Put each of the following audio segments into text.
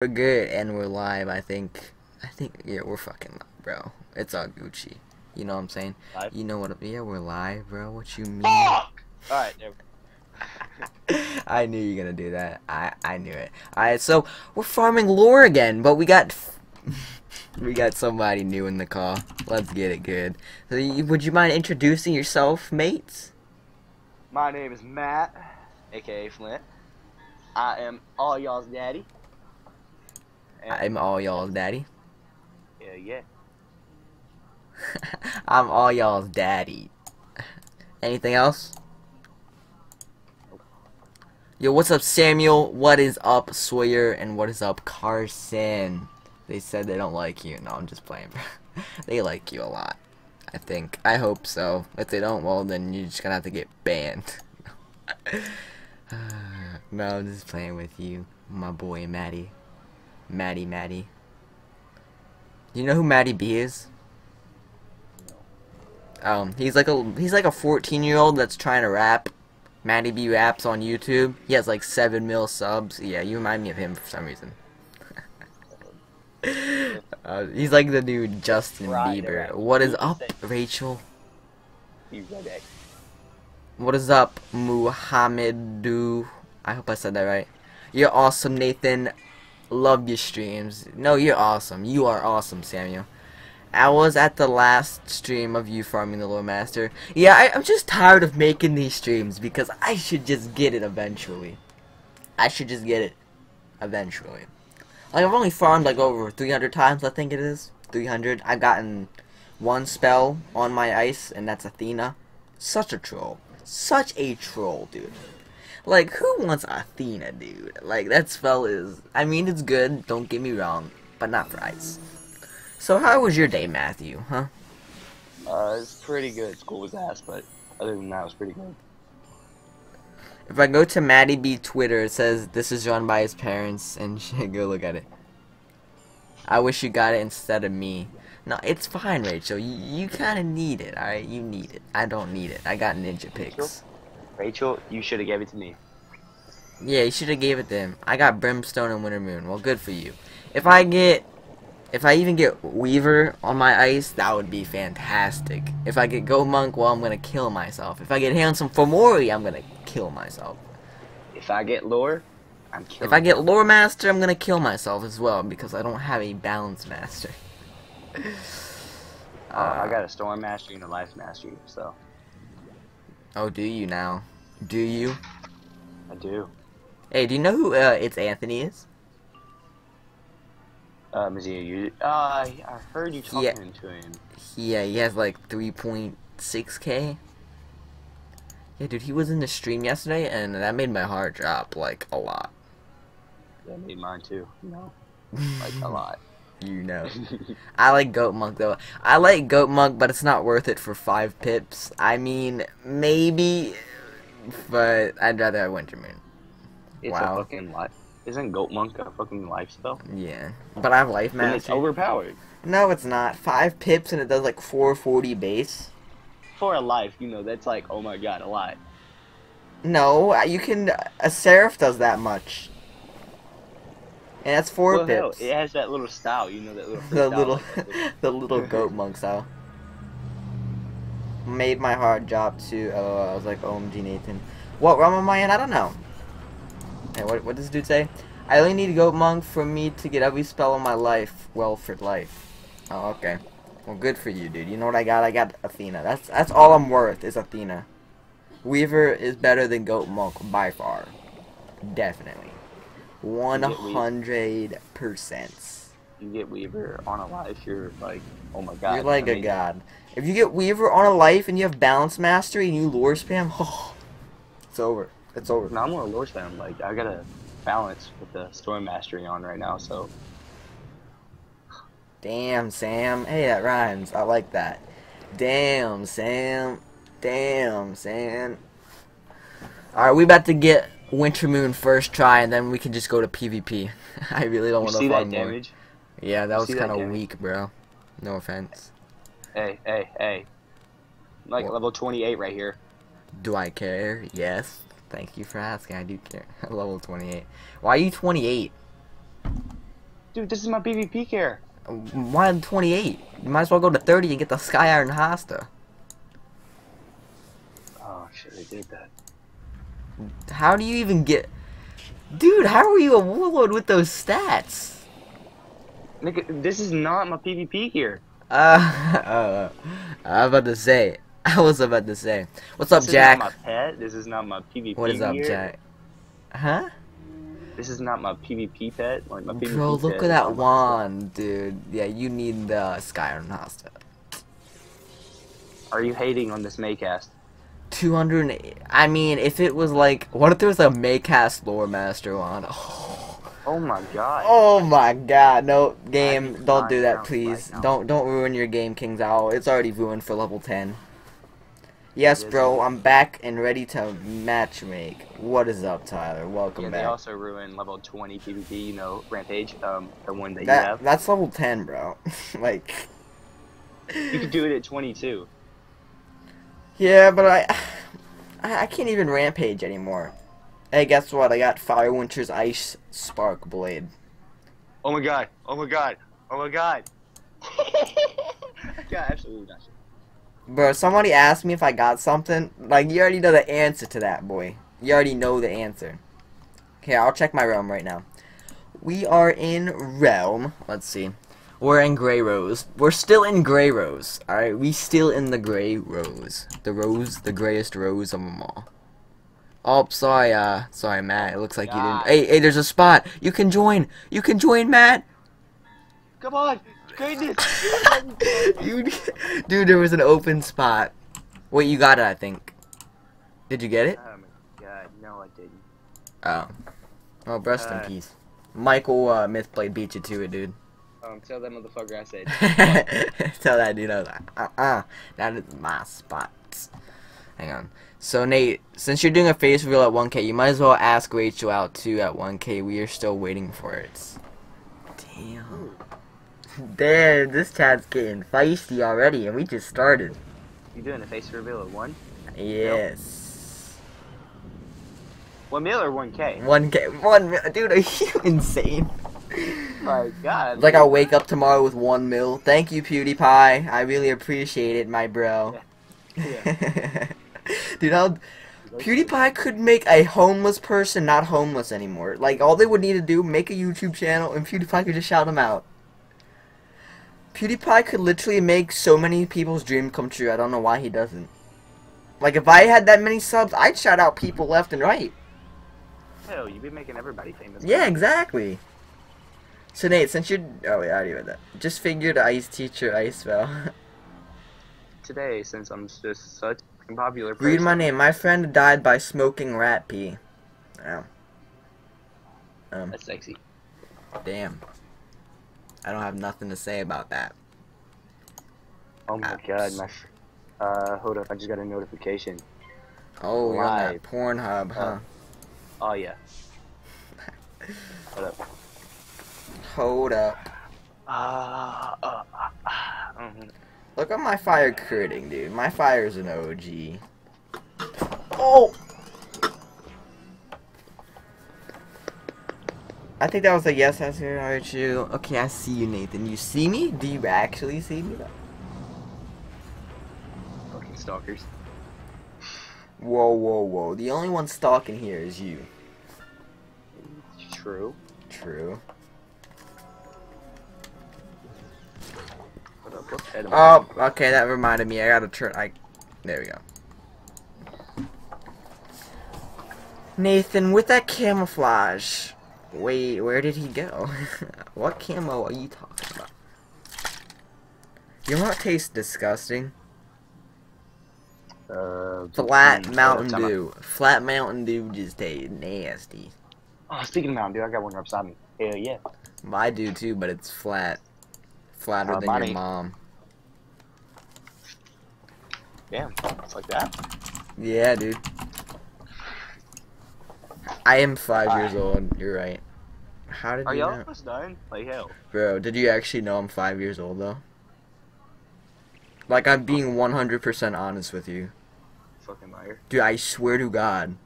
We're good and we're live. I think. I think yeah, we're fucking live, bro. It's all Gucci. You know what I'm saying? Live? You know what? Yeah, we're live, bro. What you mean? Fuck! Alright, there I knew you were gonna do that. I I knew it. Alright, so we're farming lore again, but we got we got somebody new in the call. Let's get it good. So, you- would you mind introducing yourself, mates? My name is Matt, aka Flint. I am all y'all's daddy. I'm all y'all's daddy. yeah, yeah. I'm all y'all's daddy. Anything else? Yo, what's up, Samuel? What is up, Sawyer? And what is up, Carson? They said they don't like you. No, I'm just playing. they like you a lot. I think. I hope so. If they don't, well, then you're just gonna have to get banned. no, I'm just playing with you, my boy, Maddie. Maddie, Maddie. You know who Matty B is? Um, he's like a he's like a 14 year old that's trying to rap. Matty B raps on YouTube. He has like seven mil subs. Yeah, you remind me of him for some reason. uh, he's like the new Justin Right, Bieber. right. What is up. Rachel? What is up, Muhammadu? I hope I said that right. You're awesome, Nathan. Love your streams. No, you're awesome. You are awesome, Samuel. I was at the last stream of you farming the Lore Master. Yeah, I, I'm just tired of making these streams because I should just get it eventually. I should just get it eventually. Like, I've only farmed like over 300 times, I think it is. 300. I've gotten one spell on my ice, and that's Athena. Such a troll. Such a troll, dude. Like, who wants Athena, dude? Like, that spell is. I mean, it's good, don't get me wrong, but not for ice. So, how was your day, Matthew, huh? Uh, it's pretty good. School was ass, but other than that, it was pretty good. If I go to Matty B Twitter, it says this is run by his parents, and go look at it. I wish you got it instead of me. No, it's fine, Rachel. You, you kind of need it, alright? You need it. I don't need it. I got ninja picks. Rachel, you should have gave it to me. Yeah, you should have gave it to him. I got Brimstone and Winter Moon. Well, good for you. If I get, if I even get Weaver on my ice, that would be fantastic. If I get Goat Monk, well, I'm gonna kill myself. If I get Handsome Fomori, I'm gonna kill myself. If I get lore, I'm killing If I get Lore Master, I'm gonna kill myself as well because I don't have a Balance Master. Uh, I got a storm mastery and a life mastery, so Oh, do you now? Do you? I do. Hey, do you know who uh, it's Anthony is? Uh, Mazia, you. Uh, I I heard you talking Yeah. to him. Yeah, he has like 3.6k. Yeah, dude, he was in the stream yesterday, and that made my heart drop like a lot. That made mine too. You know, like a lot. You know, I like Goat Monk though. I like Goat Monk, but it's not worth it for five pips. I mean, maybe, but I'd rather have Winter Moon. It's Wow. a fucking life. Isn't Goat Monk a fucking life spell? Yeah, but I have Life And it's overpowered. No, it's not. Five pips and it does like 440 base. For a life, you know, that's like, oh my god, a lot. No, you can. A Seraph does that much. And that's four well, hell, pips. it has that little style, you know, that little. the little like that little- the little goat monk style. Made my heart drop too. Oh, I was like, oh, OMG Nathan. What realm am I in? I don't know. Hey, what what does this dude say? I only need goat monk for me to get every spell in my life well for life. Oh, okay. Well, good for you, dude. You know what I got? I got Athena. That's that's all I'm worth is Athena. Weaver is better than goat monk by far. Definitely. One hundred percent. you get Weaver on a life, you're like, oh my god. You're like a god. If you get Weaver on a life and you have balance mastery and you lure spam, oh, it's over. It's over. No, I'm more lore spam. Like, I gotta balance with the storm mastery on right now, so. Damn, Sam. Hey, that rhymes. I like that. Damn, Sam. Damn, Sam. Alright, we about to get Winter Moon first try and then we can just go to PvP. I really don't want to see that find more. damage? Yeah, that You was kind of weak, bro. No offense. Hey, hey, hey. I'm like What? level 28 right here. Do I care? Yes. Thank you for asking. I do care. Level 28. Why are you 28? Dude, this is my PvP care. Mm, why 28? You might as well go to 30 and get the Sky Iron Hasta. Oh shit, I did that. How do you even get... Dude, how are you a warlord with those stats? Nigga, this is not my PvP gear. Uh, uh, I was about to say. I was about to say. What's up, this Jack? Is not my pet. This is not my PvP What is up, gear. Jack? Huh? This is not my PvP pet. Like my PvP Bro, look at that wand, dude. Yeah, you need the Sky Iron Hasta. Are you hating on this Maycast? 200. I mean, if it was like. What if there was a Maycast Lore Master wand? Oh. Oh my god. Oh my god, no game, don't do that please. right now. Don't don't ruin your game, KingsIsle. It's already ruined for level 10. Yes, Yes, bro, I'm back and ready to match make. What is up, Tyler? Welcome Yeah, they back. also ruin level 20 PvP, you know, Rampage, um, the one that, That you have. that's level 10, bro. like You could do it at 22. Yeah, but I I I can't even rampage anymore. Hey, guess what? I got Firewinter's Ice Spark Blade. Oh my god, oh my god, oh my god. I got absolutely nothing. Bro, somebody asked me if I got something. Like, you already know the answer to that, boy. You already know the answer. Okay, I'll check my realm right now. We are in realm. Let's see. We're in Grey Rose. We're still in Grey Rose. Alright, we still in the Grey Rose. The rose, the grayest rose of them all. Oh, sorry, uh, sorry, Matt. It looks like you didn't. Hey, hey, there's a spot. You can join. You can join, Matt. Come on, greatness. you, dude, there was an open spot. Wait, you got it, I think. Did you get it? oh my god, no I didn't. Oh. Oh, rest in Uh, peace. Michael uh, Mythblade beat you to it, dude. Um, tell that motherfucker I said. Tell that dude I was like, uh-uh, that is my spot. Hang on. So, Nate, since you're doing a face reveal at 1K, you might as well ask Rachel out, too, at 1K. We are still waiting for it. Damn. Damn, this chat's getting feisty already, and we just started. you doing a face reveal at 1? Yes. 1 mil or 1k? One K, one mil, dude, are you insane? My god. Like I'll wake up tomorrow with one mil. Thank you, PewDiePie. I really appreciate it, my bro. dude, how PewDiePie could make a homeless person not homeless anymore. Like all they would need to do, make a YouTube channel, and PewDiePie could just shout them out. PewDiePie could literally make so many people's dream come true. I don't know why he doesn't. Like if I had that many subs, I'd shout out people left and right. Hell, you'd be making everybody famous. Yeah, exactly. So Nate, since you're oh yeah, I already read that. Just figured ice teacher ice spell. Today, since I'm just such a popular person. Read my name. My friend died by smoking rat pee. Oh. Um, That's sexy. damn. I don't have nothing to say about that. Oh my Apps. god, my. Uh, hold up, I just got a notification. Oh, you're on that Pornhub, huh? Oh yeah. Hold up. Hold up. Ah, uh, uh, uh, mhm. Look at my fire critting, dude. My fire's an OG. Oh! I think that was a yes answer. Alright, you. Okay, I see you, Nathan. You see me? Do you actually see me? Fucking stalkers. Whoa, whoa, whoa. The only one stalking here is you. True. True. Oh, okay, that reminded me. I gotta turn. I. There we go. Nathan, with that camouflage. Wait, where did he go? what camo are you talking about? Your heart tastes disgusting. Uh, Flat mm, Mountain Dew. Flat Mountain Dew just tastes nasty. Oh, speaking of Mountain Dew, I got one right beside me. Hell yeah. I do too, but it's flat. Flatter Uh, than mine your mom. Damn, it's like that. Yeah, dude. I am five years old. You're right. How did Are you y'all know? almost done? Like hell. Bro, did you actually know I'm five years old though? Like I'm being 100% honest with you, Fucking liar. dude. I swear to God,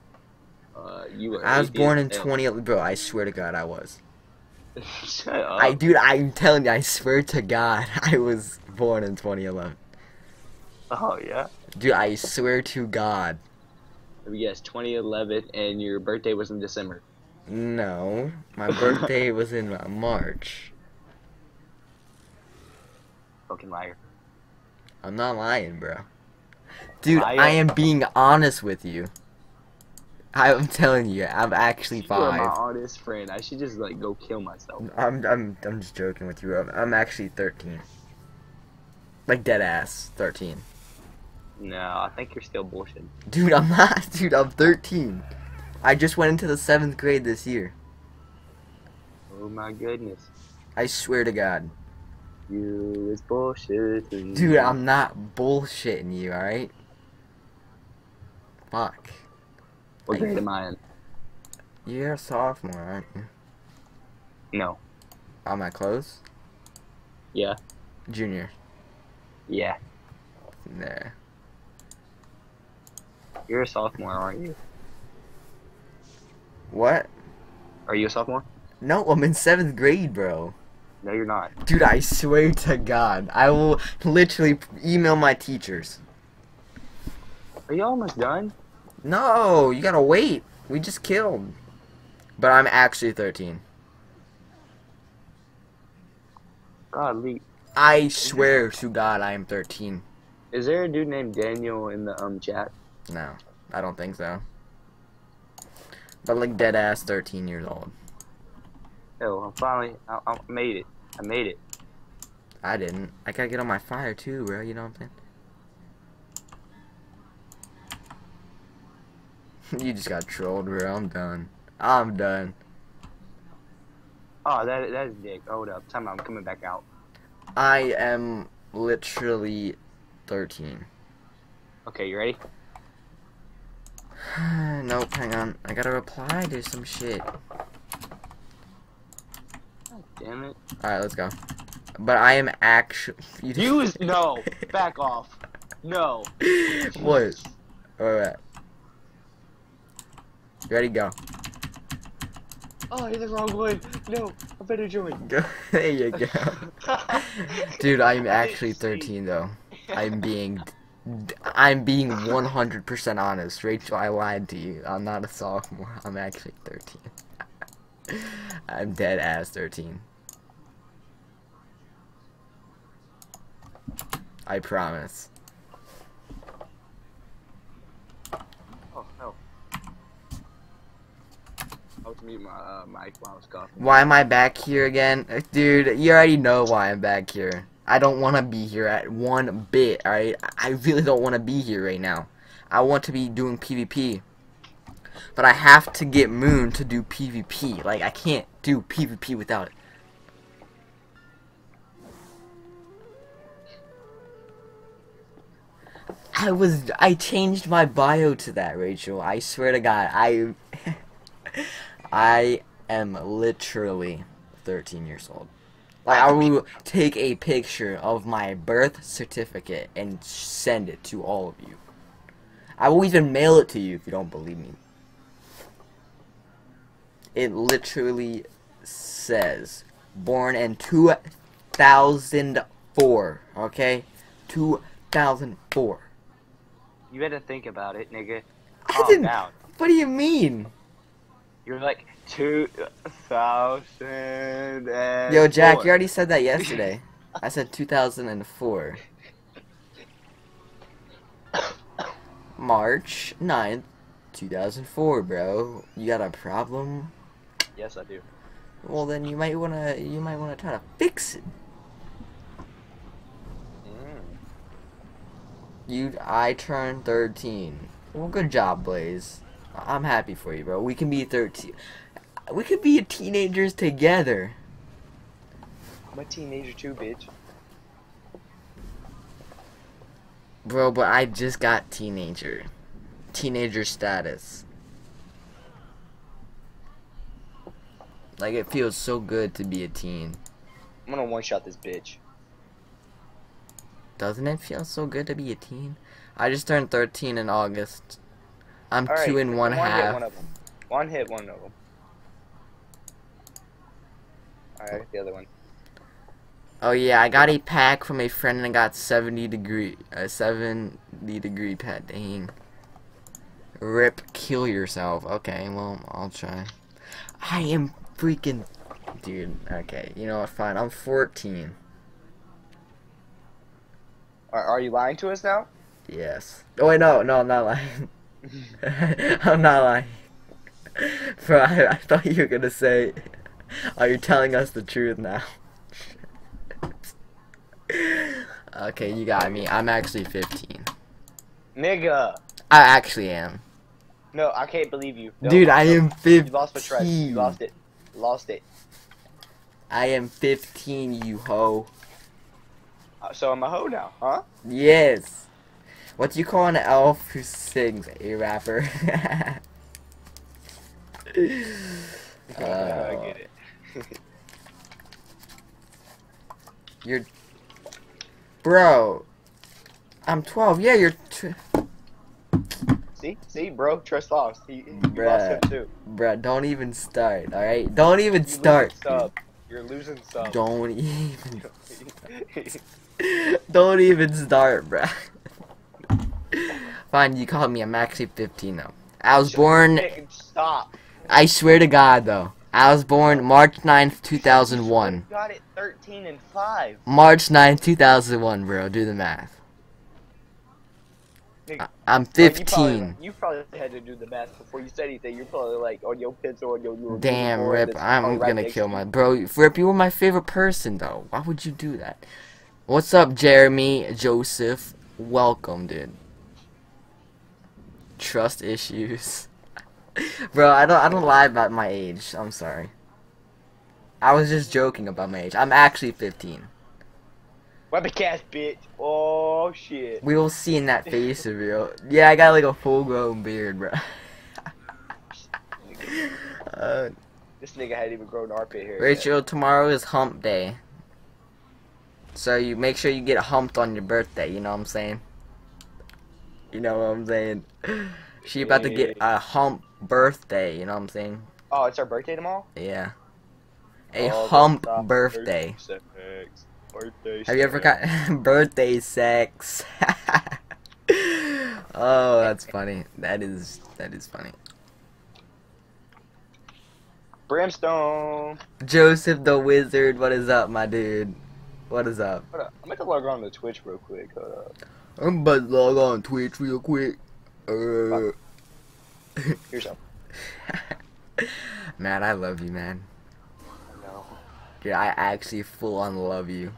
Uh, you were. I was born in. 20. Bro, I swear to God, I was. Shut up. I dude, I'm telling you, I swear to God, I was born in 2011. Oh yeah. Dude, I swear to God. Yes, 2011, and your birthday was in December. No, my birthday was in uh, March. Fucking liar. I'm not lying, bro. Dude, Liar. I am being honest with you. I'm telling you, I'm actually You are my five. honest friend. I should just like go kill myself. I'm I'm I'm just joking with you. I'm, I'm actually 13. Like dead ass 13. No, I think you're still bullshit. Dude, I'm not. Dude, I'm 13. I just went into the seventh grade this year. Oh my goodness. I swear to God. You is bullshit. Dude, I'm not bullshitting you, alright? Fuck. What grade am I in? You're a sophomore, aren't you? No. Am I close? Yeah. Junior. Yeah. Nah. You're a sophomore, aren't you? What? Are you a sophomore? No, I'm in seventh grade, bro. No, you're not. Dude, I swear to God, I will literally email my teachers. Are you almost done? No, you gotta wait. We just killed. But I'm actually 13. God, Lee. I swear to God, I am 13. Is there a dude named Daniel in the um chat? No, I don't think so. But like dead ass 13 years old. Oh, I'm finally. I, I made it. I made it. I didn't. I gotta get on my fire too, bro. You know what I'm saying? you just got trolled, bro. I'm done. I'm done. Oh, that that is dick. Hold up. Time out. I'm coming back out. I am literally 13. Okay, you ready? nope, hang on. I gotta reply to some shit. God damn it. Alright, let's go. But I am actually—you is no. Back off. No. what? Alright. Ready, go. Oh, you're the wrong one. No, I better join. Go. there you go. Dude, I'm actually 13 though. I'm being. I'm being 100% honest. Rachel, I lied to you. I'm not a sophomore. I'm actually 13. I'm dead ass 13. I promise. Oh no. I was mute my uh, mic while I was coughing. Why am I back here again? Uh, Dude, you already know why I'm back here. I don't want to be here at one bit, alright? I really don't want to be here right now. I want to be doing PvP. But I have to get Moon to do PvP. Like, I can't do PvP without it. I was I changed my bio to that, Rachel. I swear to God, I I am literally 13 years old. Like I will take a picture of my birth certificate and send it to all of you. I will even mail it to you if you don't believe me. It literally says born in 2004, okay? 2004. You better think about it, nigga. I didn't- down. What do you mean? You're like two thousand and. Yo, Jack, four. you already said that yesterday. I said 2004. March 9th, 2004, bro. You got a problem? Yes, I do. Well, then you might wanna you might wanna try to fix it. Mm. You, I turned 13. Well, good job, Blaze. I'm happy for you, bro. We can be 13. We could be teenagers together. I'm a teenager too, bitch. Bro, but I just got teenager. Teenager status. Like, it feels so good to be a teen. I'm gonna one shot this bitch. Doesn't it feel so good to be a teen? I just turned 13 in August. I'm All right, two and one hit half. one of them. One hit one of them. Alright, the other one. Oh yeah, I got a pack from a friend and I got 70 degree, a 70 degree pet. Dang. Rip, kill yourself. Okay, well, I'll try. I am freaking, dude. Okay, you know what? Fine. I'm 14. Are, are you lying to us now? Yes. Oh wait, no, no, I'm not lying. I'm not lying. Bro, I, I thought you were gonna say, "Are you telling us the truth now?" okay, you got me. I'm actually 15. Nigga. I actually am. No, I can't believe you. No, Dude, I no. am You lost my trust. You lost it. Lost it. I am 15, you hoe. Uh, so I'm a hoe now, huh? Yes. What do you call an elf who sings? A rapper. I Uh, get it. You're, bro. I'm 12. Yeah, you're. See, see, bro, trust lost. He, he you lost him too. Bruh, don't even start. All right, don't even You start. Sub. You're losing sub. Don't even. Don't even start, bruh. Fine, you called me. I'm actually 15 though. I was born. Stop. I swear to God though. I was born March 9th, 2001. You got it 13 and 5. March 9th, 2001, bro. Do the math. Nigga, I- I'm bro, you probably- 15. You probably, had to do the math before you said anything. You're probably like on your pencil on your. your Damn, Rip. I'm right gonna kill my bro. Rip, you were my favorite person though. Why would you do that? What's up, Jeremy Joseph? Welcome, dude. Trust issues, bro. I don't. I don't lie about my age. I'm sorry. I was just joking about my age. I'm actually 15. Weapon cast, bitch. Oh shit. We will see in that face of you. Yeah, I got like a full-grown beard, bro. uh, This nigga hadn't even grown armpit hair. yet. Rachel, tomorrow is hump day. So you make sure you get humped on your birthday, you know what I'm saying? You know what I'm saying? She about to get a hump birthday, you know what I'm saying? Oh, it's our birthday tomorrow. Yeah. A Oh, hump stop. birthday. Sex. Birthday. Have you ever sex. got birthday sex? oh, that's funny. That is that is funny. Brimstone. Joseph the Wizard, what is up, my dude? What is up? Hold up. I'm about to log on to Twitch real quick. Hold up. I'm about to log on Twitch real quick. Uh, Here's some. man, I love you, man. I know. Dude, I actually full on love you.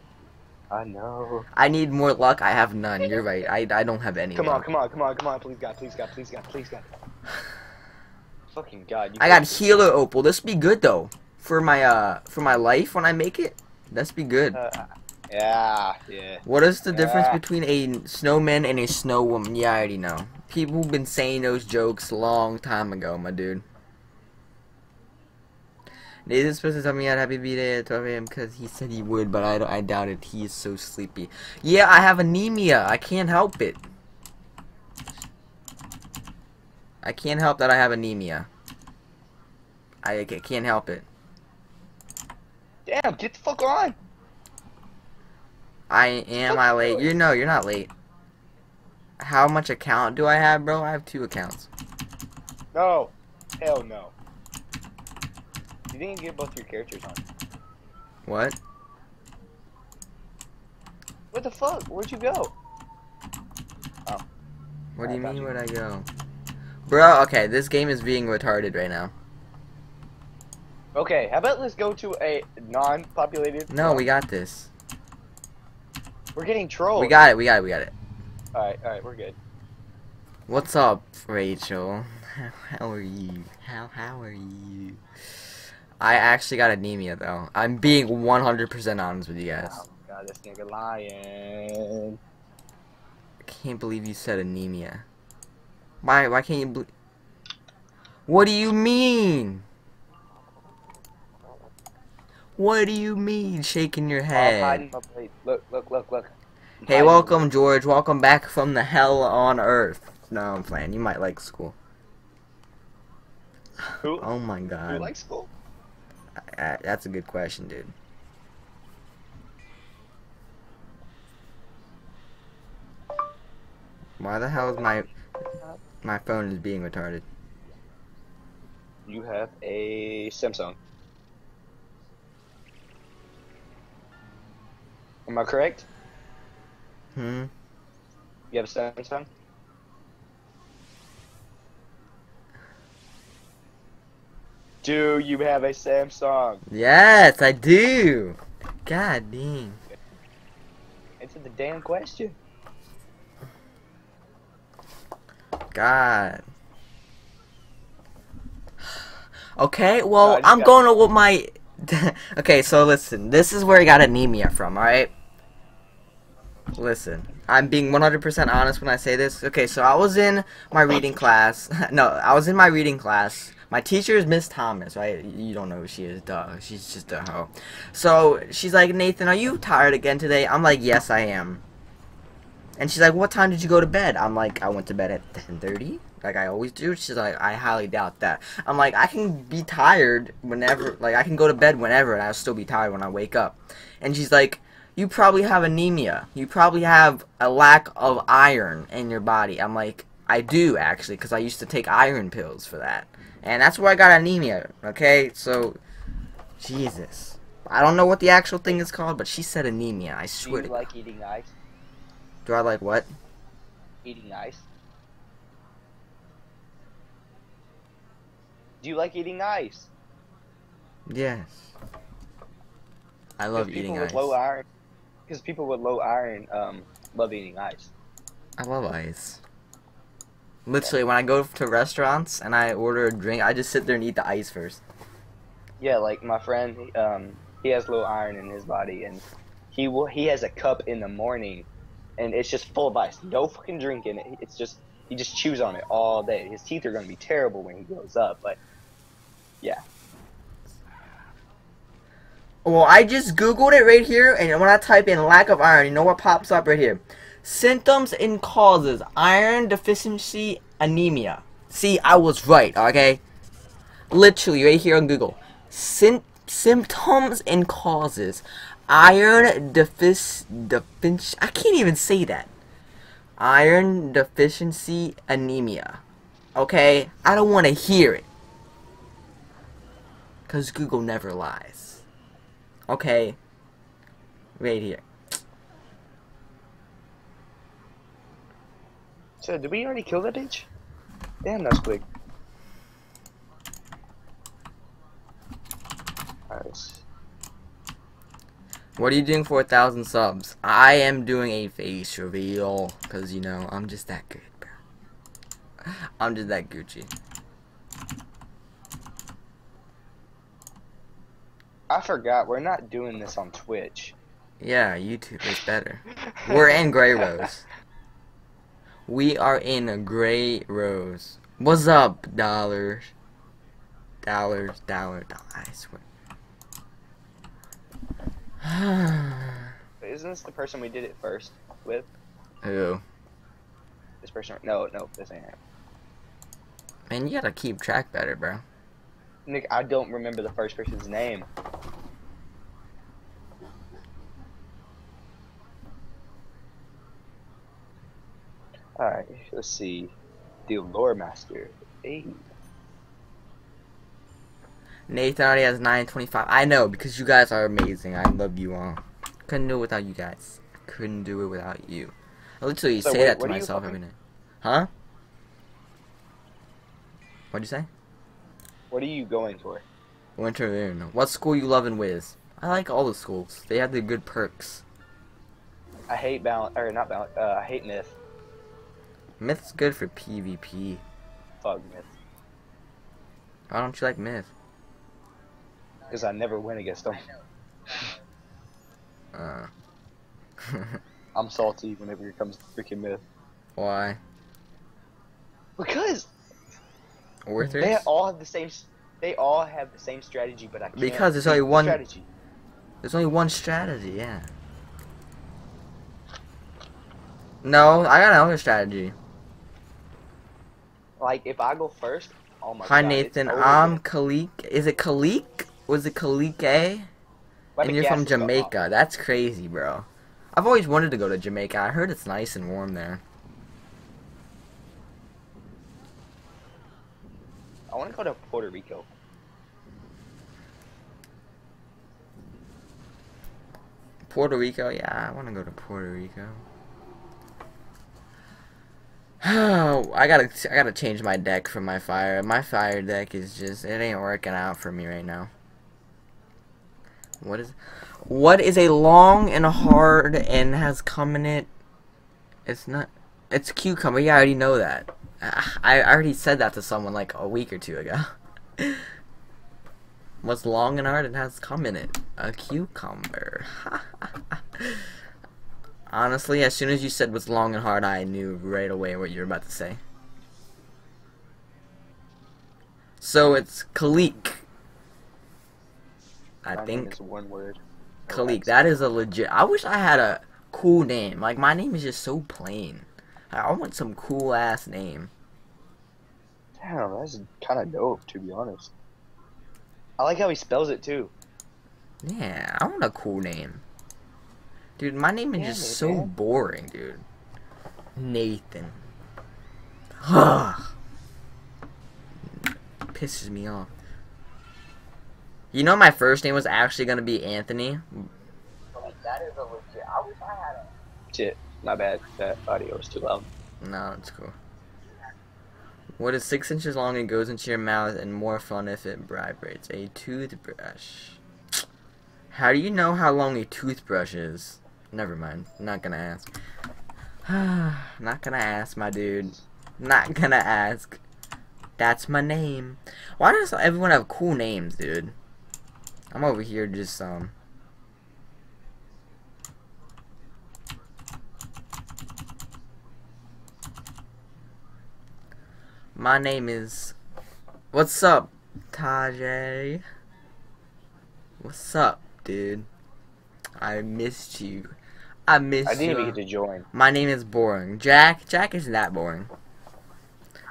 I know. I need more luck. I have none. You're right. I, I don't have any. Come on, come on, come on, come on. Please God, please God, please God, please God. Fucking God. You I got healer opal. This be good though for my uh for my life when I make it. That's be good. Uh, yeah, yeah. What is the difference between a snowman and a snow woman? Yeah, I already know. People have been saying those jokes a long time ago, my dude. Nathan's supposed to tell me I had happy birthday at 12 a.m. because he said he would, but I, I doubt it. He is so sleepy. Yeah, I have anemia. I can't help it. I can't help that I have anemia. I, I can't help it. Damn, get the fuck on. I am I late? You know you're not late. How much account do I have, bro? I have two accounts. No. Hell no. You didn't get both your characters on. What? What the fuck? Where'd you go? Oh. What do you mean you. where'd I go? Bro, okay, this game is being retarded right now. Okay, how about let's go to a non-populated. No, we got this. We're getting trolled. We got it, we got it, we got it. All right, all right, we're good. What's up, Rachel? How are you? How how are you? I actually got anemia though. I'm being 100% honest with you guys. Oh God, this nigga lying. I can't believe you said anemia. Why why can't you bel What do you mean? What do you mean shaking your I'm head? hiding my plate. Look, look, look, look. Hey, welcome, George. Welcome back from the hell on earth. No, I'm playing. You might like school. Who? Oh my Who god. likes school? Uh, that's a good question, dude. Why the hell is my my phone is being retarded? You have a Samsung. Am I correct? Hmm. You have a Samsung? Do you have a Samsung? Yes, I do. God damn. Answer the damn question. God. Okay, well, you I'm going with my. okay, so listen. This is where I got anemia from, alright? Listen, I'm being 100% honest when I say this. Okay, so I was in my reading class. no, I was in my reading class. My teacher is Miss Thomas, right? You don't know who she is, duh. She's just a hoe. So she's like, Nathan, are you tired again today? I'm like, yes, I am. And she's like, what time did you go to bed? I'm like, I went to bed at 10:30, like I always do. She's like, I highly doubt that. I'm like, I can be tired whenever, like I can go to bed whenever, and I'll still be tired when I wake up. And she's like, you probably have anemia. You probably have a lack of iron in your body. I'm like, I do actually, because I used to take iron pills for that, and that's where I got anemia. Okay, so, Jesus. I don't know what the actual thing is called, but she said anemia. I swear Do you like eating ice? Do I like what? Eating ice? Do you like eating ice? Yes. I love eating people ice. with low iron. Because people with low iron um love eating ice. I love ice. Literally, when I go to restaurants and I order a drink, I just sit there and eat the ice first. Yeah, like my friend, um, he has low iron in his body, and he will he has a cup in the morning, and it's just full of ice. No fucking drink in it. It's just he just chews on it all day. His teeth are gonna be terrible when he grows up, but yeah. Well, I just googled it right here, and when I type in lack of iron, you know what pops up right here? Symptoms and causes: iron deficiency, anemia. See, I was right. Okay, literally right here on Google. Sym- symptoms and causes: iron defic defic- I can't even say that. Iron deficiency anemia. Okay, I don't want to hear it. Cause Google never lies. Okay. Right here. So did we already kill that bitch? Damn, that's quick. Alright. What are you doing for a thousand subs? I am doing a face reveal. Cause you know, I'm just that good, bro. I'm just that Gucci. I forgot we're not doing this on Twitch. Yeah, YouTube is better. We're in Grey Rose. We are in a Grey Rose. What's up, dollars? Dollars, dollar, dollar. I swear. Isn't this the person we did it first with? Who? This person? No, no, this ain't him. Man, you gotta keep track better, bro. Nick, I don't remember the first person's name. Alright, let's see. The Lore Master. Hey. Nathan already has 925. I know, because you guys are amazing. I love you all. Couldn't do it without you guys. Couldn't do it without you. I literally So say wait, that to what are you myself every night. Huh? What'd you say? What are you going for? Winter Moon. What school you love in Wiz? I like all the schools. They have the good perks. I hate balance, or not balance, uh, I hate Myth. Myth's good for PvP. Fuck Myth. Why don't you like Myth? Because I never win against them. Uh. I'm salty whenever it comes to freaking Myth. Why? Because Werther's? they all have the same, they all have the same strategy, but I can't Because there's only one- strategy. There's only one strategy, yeah. No, I got another strategy. Like if I go first, oh my Hi god. it's Nathan, I'm. Kalik. Is it Kalik was it Kalike? My And you're from is going off. Jamaica. That's crazy, bro. I've always wanted to go to Jamaica. I heard it's nice and warm there. I want to go to Puerto Rico. Puerto Rico, yeah, I want to go to Puerto Rico. Oh, I gotta, I gotta change my deck from my fire. My fire deck is just, it ain't working out for me right now. What is, what is a long and hard and has come in it? It's not, it's cucumber. Yeah, I already know that. Ah, I already said that to someone like a week or two ago. What's long and hard and has cum in it? A cucumber. Honestly, as soon as you said what's long and hard, I knew right away what you were about to say. So it's Kalik. I think is one word. Kalik. That is a legit. I wish I had a cool name. Like my name is just so plain. I want some cool ass name. Damn, that's kind of dope, to be honest. I like how he spells it too. Yeah, I want a cool name. Dude, my name is Yeah, just so man. boring, dude. Nathan. Pisses me off. You know my first name was actually gonna be Anthony? That is a legit. I wish I had a. Shit, my bad. That audio was too loud. No, it's cool. What is six inches long and goes into your mouth and more fun if it vibrates? A toothbrush. How do you know how long a toothbrush is? Never mind. Not gonna ask. Not gonna ask, my dude. Not gonna ask. That's my name. Why does everyone have cool names, dude? I'm over here just, um... My name is. What's up, Tajay? What's up, dude? I missed you. I missed you. I didn't you. even get to join. My name is boring. Jack. Jack isn't that boring.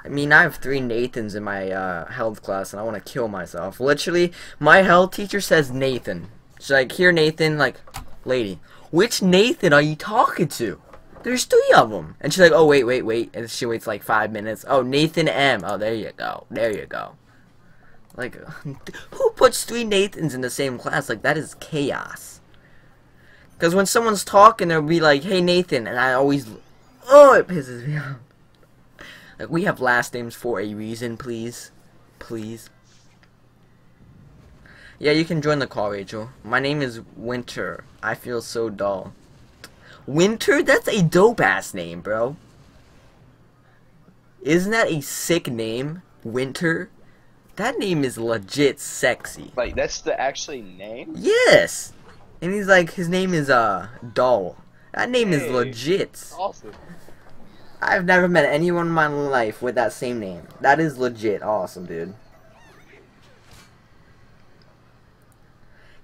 I mean, I have three Nathans in my uh, health class, and I want to kill myself. Literally, my health teacher says Nathan. She's like, "Here, Nathan." Like, lady, which Nathan are you talking to? There's three of them. And she's like, "Oh, wait, wait, wait." And she waits like five minutes. Oh, Nathan M. Oh, there you go. There you go. Like, who puts three Nathans in the same class? Like, that is chaos. Because when someone's talking, they'll be like, "Hey, Nathan," and I always, oh, it pisses me off. Like, we have last names for a reason, please, please. Yeah, you can join the call, Rachel. My name is Winter. I feel so dull. Winter? That's a dope ass name, bro. Isn't that a sick name? Winter? That name is legit sexy. Like that's the actually name. Yes! And he's like, his name is, uh, Doll. That name is legit. Awesome. I've never met anyone in my life with that same name. That is legit awesome, dude.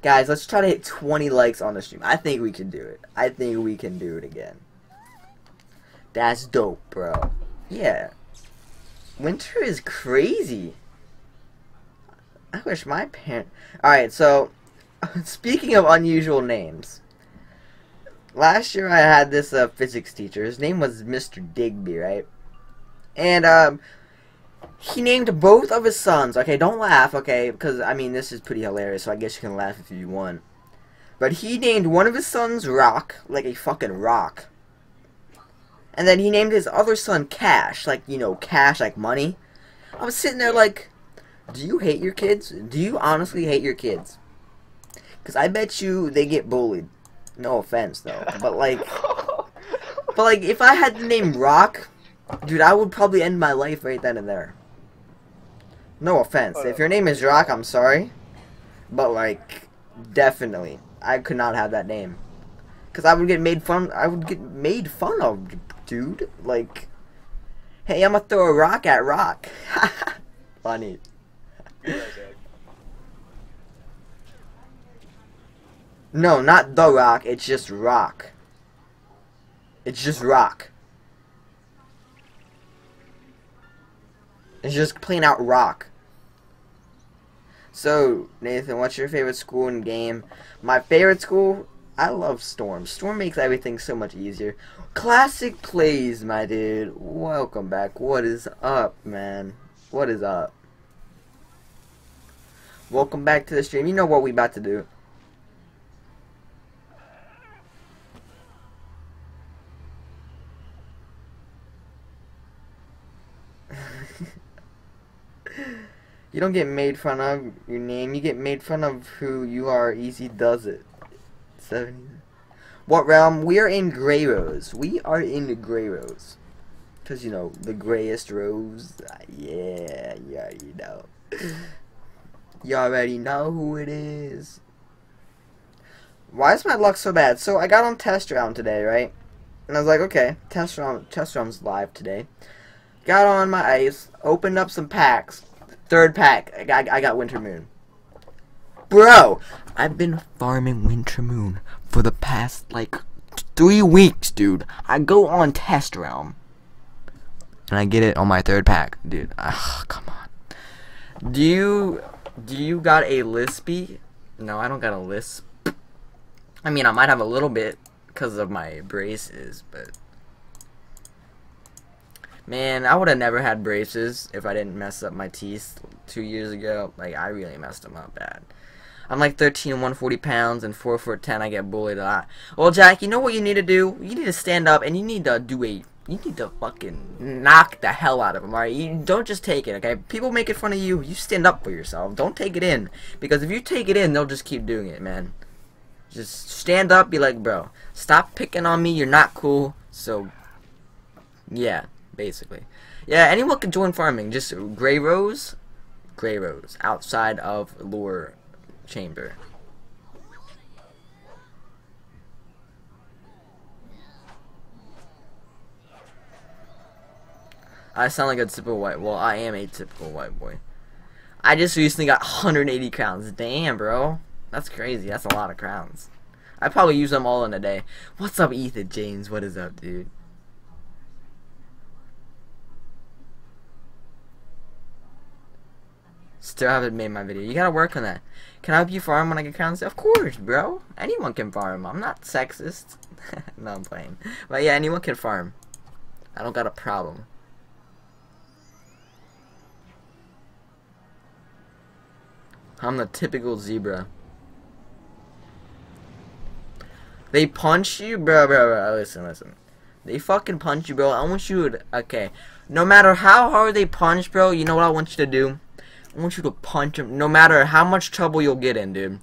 Guys, let's try to hit 20 likes on the stream. I think we can do it. I think we can do it again. That's dope, bro. Yeah. Winter is crazy. I wish my parent. Alright, so, speaking of unusual names. Last year I had this uh, physics teacher. His name was Mr. Digby, right? And, um, he named both of his sons. Okay, don't laugh, okay? Because, I mean, this is pretty hilarious, so I guess you can laugh if you want. But he named one of his sons Rock, like a fucking rock. And then he named his other son Cash, like, you know, cash, like money. I was sitting there like, do you hate your kids? Do you honestly hate your kids? Because I bet you they get bullied. No offense, though. But, like, but, like, if I had the name Rock, dude, I would probably end my life right then and there. No offense. If your name is Rock, I'm sorry. But, like, definitely. I could not have that name. Because I would get made fun I would get made fun of, dude. Like, hey, I'm gonna throw a rock at Rock. Funny. No, not the Rock. It's just Rock. It's just Rock. It's just plain out Rock. So, Nathan, what's your favorite school and game? My favorite school? I love Storm. Storm makes everything so much easier. Classic plays, my dude. Welcome back. What is up, man? What is up? Welcome back to the stream. You know what we about to do. You don't get made fun of your name. You get made fun of who you are. Easy does it. 70. What realm? We are in Grey Rose. We are in Grey Rose. Because, you know, the grayest rose. Uh, yeah, yeah, you know. You already know who it is. Why is my luck so bad? So I got on test realm today, right? And I was like, okay, test realm, test realm's live today. Got on my ice, opened up some packs. Third pack, I got, I got Winter Moon. Bro, I've been farming Winter Moon for the past like three weeks, dude. I go on test realm, and I get it on my third pack, dude. Ugh, come on. Do you do you got a lispy? No, I don't got a lisp. I mean, I might have a little bit because of my braces, but man, I would have never had braces if I didn't mess up my teeth two years ago. Like, I really messed them up bad. I'm like 13, 140 pounds, and 4 foot 10. I get bullied a lot. Well, Jack, you know what you need to do? You need to stand up and you need to do a you need to fucking knock the hell out of them, alright? You don't just take it, okay? People making fun of you, you stand up for yourself. Don't take it in. Because if you take it in, they'll just keep doing it, man. Just stand up, be like, bro, stop picking on me, you're not cool. So, yeah, basically. Yeah, anyone can join farming. Just Grey Rose, Grey Rose, outside of Lure Chamber. I sound like a typical white. Well, I am a typical white boy. I just recently got 180 crowns. Damn, bro. That's crazy. That's a lot of crowns. I probably use them all in a day. What's up, Ethan James? What is up, dude? Still haven't made my video. You gotta work on that. Can I help you farm when I get crowns? Of course, bro. Anyone can farm. I'm not sexist. no, I'm playing. But yeah, anyone can farm. I don't got a problem. I'm the typical zebra. They punch you, bro, bro, bro. Oh, listen, listen. They fucking punch you, bro. I want you to, okay. No matter how hard they punch, bro, you know what I want you to do? I want you to punch him, no matter how much trouble you'll get in, dude.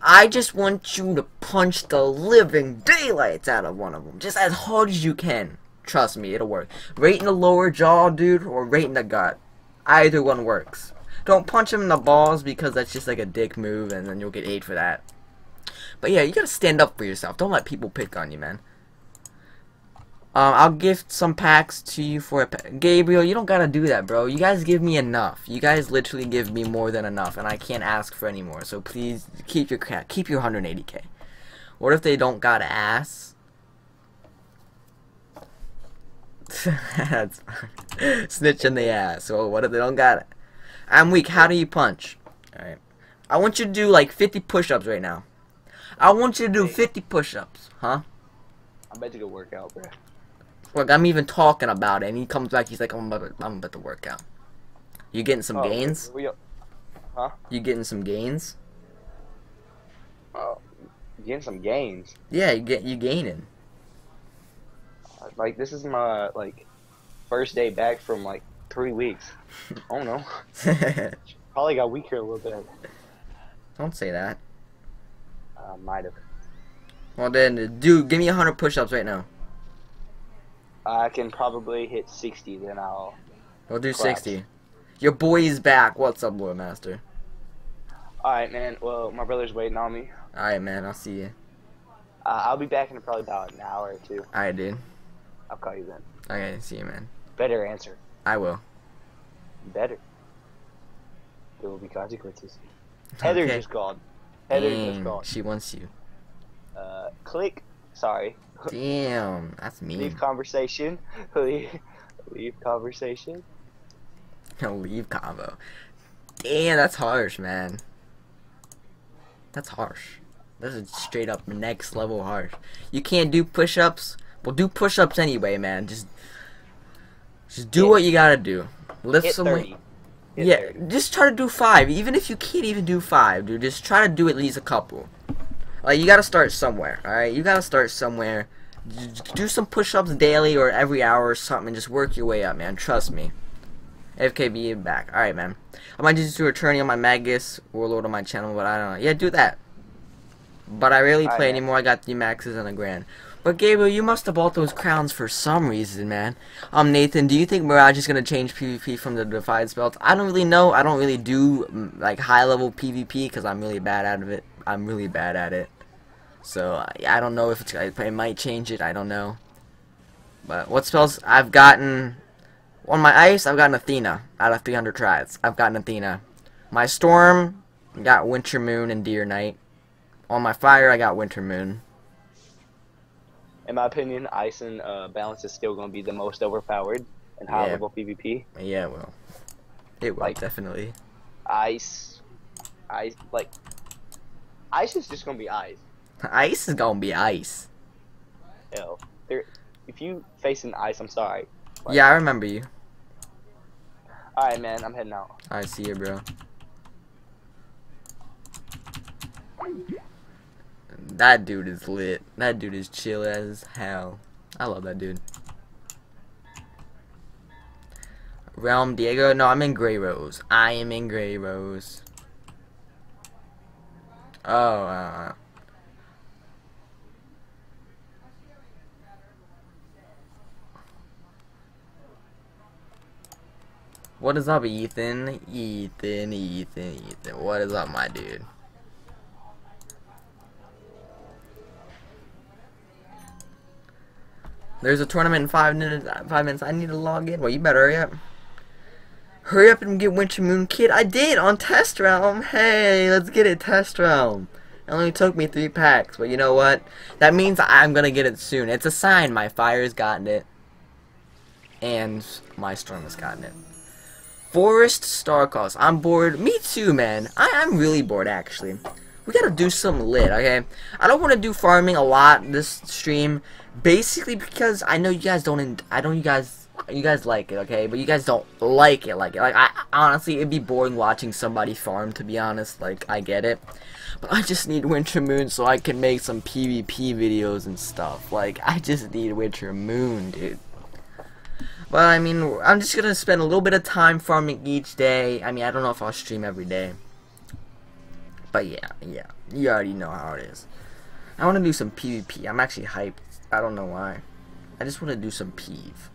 I just want you to punch the living daylights out of one of them. Just as hard as you can. Trust me, it'll work. Right in the lower jaw, dude, or right in the gut. Either one works. Don't punch him in the balls because that's just like a dick move and then you'll get eight for that. But yeah, you gotta stand up for yourself. Don't let people pick on you, man. Um, I'll gift some packs to you for a Gabriel, you don't gotta do that, bro. You guys give me enough. You guys literally give me more than enough, and I can't ask for any more. So please keep your keep your 180k. What if they don't got ass? That's snitch in the ass. Well, what if they don't got it? I'm weak. How do you punch? Alright. I want you to do like 50 push-ups right now. I want you to do 50 push-ups. Huh? I bet you go work out, bro. Look, I'm even talking about it, and he comes back, he's like, I'm about to, I'm about to work out. You getting some Oh, gains? we- we- huh? You getting some gains? Oh, getting some gains. Yeah, you get you gaining. Like this is my like first day back from like three weeks. Oh no, probably got weaker a little bit. Don't say that. Uh, might have. Well then, dude, give me 100 push-ups right now. I can probably hit sixty, then I'll. We'll do Claps. 60. Your boy's back. What's up, Lord Master? All right, man. Well, my brother's waiting on me. Alright, man. I'll see you. Uh, I'll be back in probably about an hour or two. Alright, dude. I'll call you then. Okay, see you, man. Better answer. I will. Better. There will be consequences. Heather Okay. just called. Heather just called. she wants you. Uh, click. Sorry. Damn, that's mean. Leave conversation. leave, leave conversation. leave combo. Damn, that's harsh, man. That's harsh. This is straight up next level harsh. You can't do push-ups? Well, do push-ups anyway, man. Just, just do Hit- what you gotta do. Lift Hit some weight. Yeah, 30. just try to do five. Even if you can't even do five, dude, just try to do at least a couple. Like you gotta start somewhere. All right, you gotta start somewhere. Do some push-ups daily or every hour or something. and Just work your way up, man. Trust me. FKB back. All right, man. I might just do a tourney on my Magus Warlord on my channel, but I don't know. Yeah, do that. But I rarely play man. anymore. I got the maxes and a grand. But Gabriel, you must have bought those crowns for some reason, man. Um, Nathan, do you think Mirage is gonna change PvP from the Defiance belt? I don't really know. I don't really do like high level PvP because I'm really bad at it. I'm really bad at it. So I I don't know if it's it might change it. I don't know. But what spells I've gotten on my ice? I've gotten Athena out of 300 tries. I've gotten Athena. My storm got Winter Moon and Deer Knight. On my fire, I got Winter Moon. In my opinion, Ice and uh, Balance is still going to be the most overpowered in high Yeah. level PvP. Yeah, well, it will Like- definitely. Ice, Ice, like, Ice is just going to be Ice. Ice is gonna be ice. Hell, there, if you face an Ice, I'm sorry. Like- Yeah, I remember you. All right, man, I'm heading out. I see you, bro. That dude is lit. That dude is chill as hell. I love that dude. Realm Diego? No, I'm in Grey Rose. I am in Grey Rose. Oh, uh, What is up, Ethan? Ethan, Ethan, Ethan. What is up, my dude? There's a tournament in five minutes. Five minutes. I need to log in. Well, you better hurry up. Hurry up and get Winter Moon Kid. I did on Test Realm. Hey, let's get it Test Realm. It only took me three packs, but you know what? That means I'm gonna get it soon. It's a sign. My fire's gotten it, and my storm has gotten it. Forest Starcross. I'm bored. Me too, man. I, I'm really bored, actually. We gotta do some lit, okay? I don't want to do farming a lot this stream, basically because I know you guys don't. I know you guys. You guys like it, okay? But you guys don't like it, like it. Like I honestly, it'd be boring watching somebody farm. To be honest, like I get it, but I just need Winter Moon so I can make some PvP videos and stuff. Like I just need Winter Moon, dude. But I mean, I'm just gonna spend a little bit of time farming each day. I mean, I don't know if I'll stream every day. But yeah, yeah, you already know how it is. I want to do some PvP. I'm actually hyped. I don't know why. I just want to do some peeve.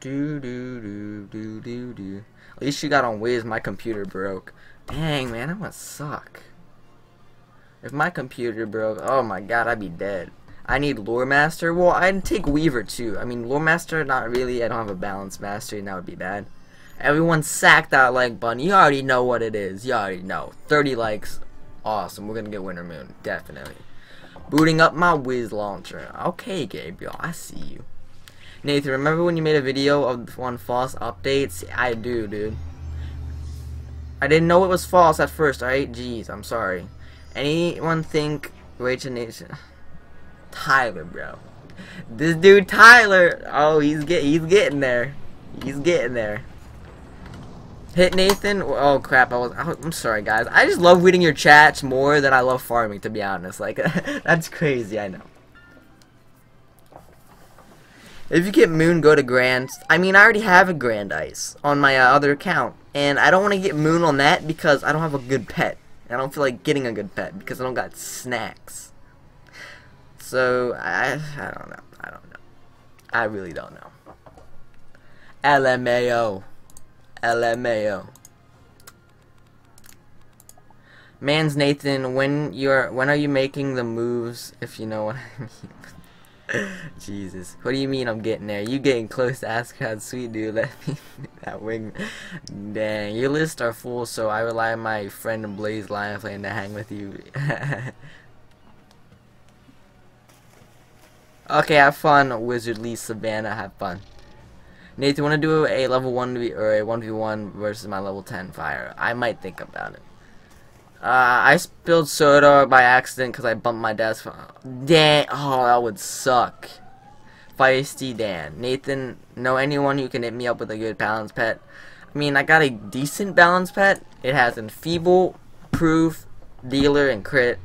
Do do do do do do. At least you got on Wiz. My computer broke. Dang man, that must suck. If my computer broke, oh my god, I'd be dead. I need Lore Master. Well, I'd take Weaver too. I mean, Lore Master, not really. I don't have a Balance Mastery, and that would be bad. Everyone sack that like button. You already know what it is. You already know. 30 likes. Awesome. We're gonna get Winter Moon. Definitely. Booting up my Wiz launcher. Okay, Gabriel. I see you. Nathan, remember when you made a video of one false updates? I do, dude. I didn't know it was false at first, alright? Jeez, I'm sorry. Anyone think Rachel Nation Tyler, bro. This dude Tyler. Oh, he's get he's getting there. He's getting there. Hit Nathan. Oh crap! I was. I'm sorry, guys. I just love reading your chats more than I love farming. To be honest, like that's crazy. I know. If you get Moon, go to Grand. I mean, I already have a Grand Ice on my uh, other account, and I don't want to get Moon on that because I don't have a good pet. I don't feel like getting a good pet because I don't got snacks. So I I don't know. I don't know. I really don't know. LMAO. LMAO. Man's Nathan, when you're when are you making the moves if you know what I mean? Jesus. What do you mean I'm getting there? You getting close to Ascot sweet dude, let me that wing Dang, your lists are full so I rely on my friend Blaze Lion playing to hang with you. okay, have fun, Wizard Lee Savannah, have fun. Nathan, want to do a level 1v or a 1v1 versus my level 10 fire? I might think about it. Uh, I spilled soda by accident because I bumped my desk. Dang, oh, that would suck. Feisty Dan. Nathan, know anyone who can hit me up with a good balance pet? I mean, I got a decent balance pet. It has enfeeble, proof, dealer, and crit.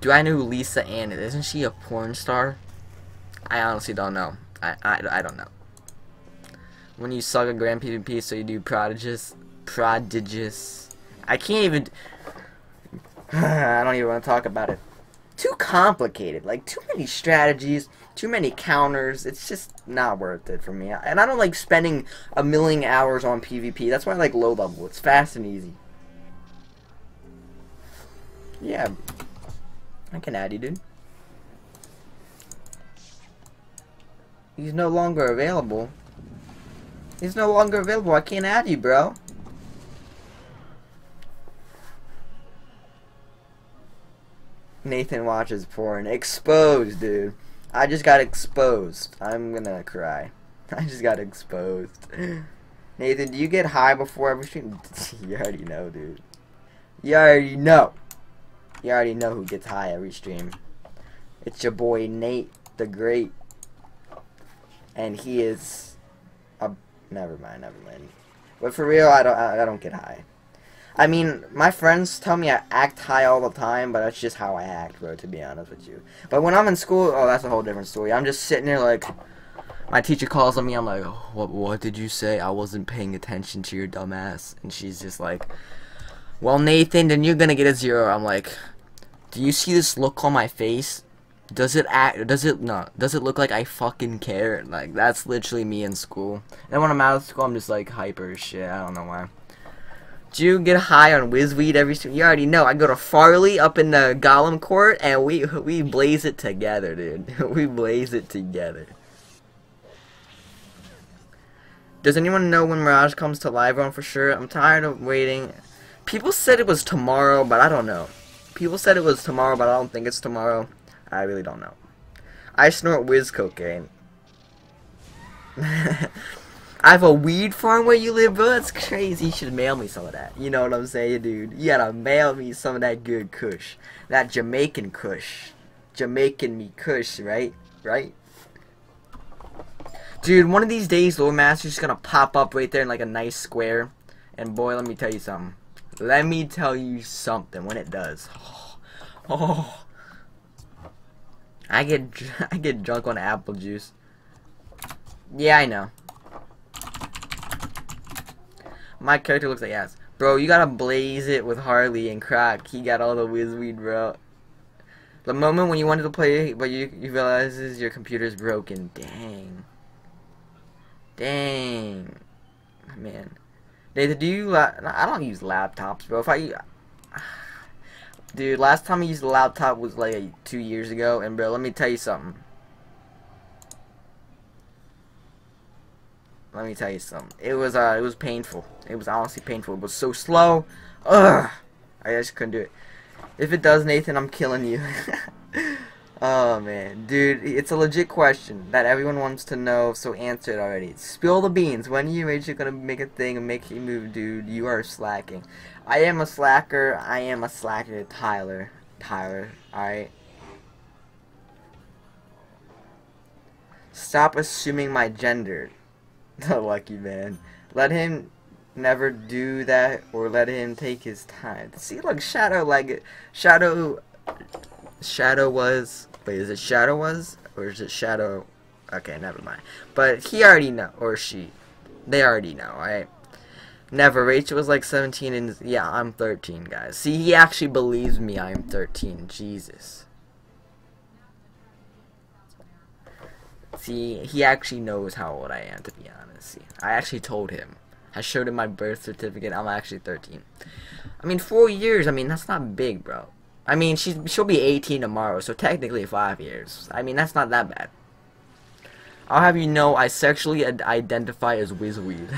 Do I know who Lisa Ann is? Isn't she a porn star? I honestly don't know. I, I, I don't know. When you suck a grand PvP, so you do prodigious. Prodigious. I can't even. I don't even want to talk about it. Too complicated. Like, too many strategies, too many counters. It's just not worth it for me. And I don't like spending a million hours on PvP. That's why I like low level. It's fast and easy. Yeah. I can add you, dude. He's no longer available. He's no longer available. I can't add you, bro. Nathan watches porn. Exposed, dude. I just got exposed. I'm gonna cry. I just got exposed. Nathan, do you get high before every stream? you already know, dude. You already know. You already know who gets high every stream. It's your boy Nate the Great and he is a never mind, never mind. But for real, I don't I, I don't get high. I mean, my friends tell me I act high all the time, but that's just how I act, bro, to be honest with you. But when I'm in school, oh, that's a whole different story. I'm just sitting there like, my teacher calls on me, I'm like, what, what did you say? I wasn't paying attention to your dumb ass. And she's just like, well, Nathan, then you're gonna get a zero. I'm like, do you see this look on my face? Does it act? Does it not? Does it look like I fucking care? Like that's literally me in school. And when I'm out of school, I'm just like hyper shit. I don't know why. Do you get high on Wizweed every? You already know. I go to Farley up in the Golem Court, and we we blaze it together, dude. we blaze it together. Does anyone know when Mirage comes to live run for sure? I'm tired of waiting. People said it was tomorrow, but I don't know. People said it was tomorrow, but I don't think it's tomorrow. I really don't know. I snort whiz cocaine. I have a weed farm where you live, bro. That's crazy. You should mail me some of that. You know what I'm saying, dude? You gotta mail me some of that good kush. That Jamaican kush. Jamaican me kush, right? Right? Dude, one of these days, Lord Master's just gonna pop up right there in like a nice square. And boy, let me tell you something. Let me tell you something when it does. Oh, oh I get I get drunk on apple juice. Yeah, I know. My character looks like ass. Bro, you gotta blaze it with Harley and crack. He got all the whiz weed, bro. The moment when you wanted to play, but you, you realizes your computer's broken. Dang. Dang. Man. Nathan, do you... I don't use laptops, bro. If I... Dude, last time I used a laptop was like two years ago, and bro, let me tell you something. Let me tell you something. It was uh, it was painful. It was honestly painful. It was so slow. Ugh, I just couldn't do it. If it does, Nathan, I'm killing you. oh man, dude, it's a legit question that everyone wants to know. So answer it already. Spill the beans. When are you actually gonna make a thing and make a move, dude? You are slacking. I am a slacker. I am a slacker, Tyler. Tyler, alright? Stop assuming my gender. The lucky man. Let him never do that or let him take his time. See, look, Shadow, like, Shadow, Shadow was, wait, is it Shadow was? Or is it Shadow? Okay, never mind. But he already know, or she. They already know, right? Never. Rachel was like 17 and yeah, I'm 13, guys. See, he actually believes me I'm 13. Jesus. See, he actually knows how old I am, to be honest. See, I actually told him. I showed him my birth certificate. I'm actually 13. I mean, four years. I mean, that's not big, bro. I mean, she's she'll be 18 tomorrow, so technically five years. I mean, that's not that bad. I'll have you know, I sexually identify as Wizweed.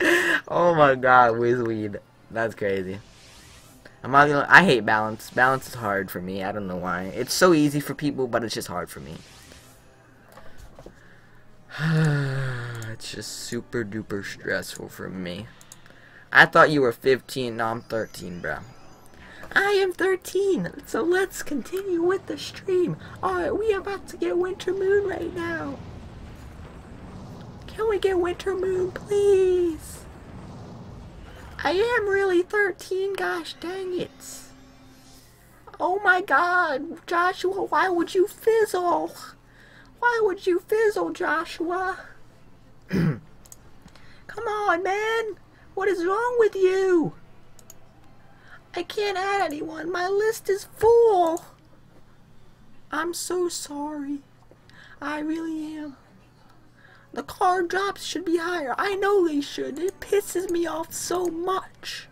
oh my god, Wizweed. That's crazy. I'm not gonna. I hate balance. Balance is hard for me. I don't know why. It's so easy for people, but it's just hard for me. it's just super duper stressful for me. I thought you were 15, now I'm 13, bro. I am 13, so let's continue with the stream. Alright, we are about to get Winter Moon right now. Can we get Winter Moon, please? I am really 13, gosh dang it. Oh my god, Joshua, why would you fizzle? Why would you fizzle, Joshua? Come on, man. What is wrong with you? I can't add anyone. My list is full. I'm so sorry. I really am. The card drops should be higher. I know they should. It pisses me off so much.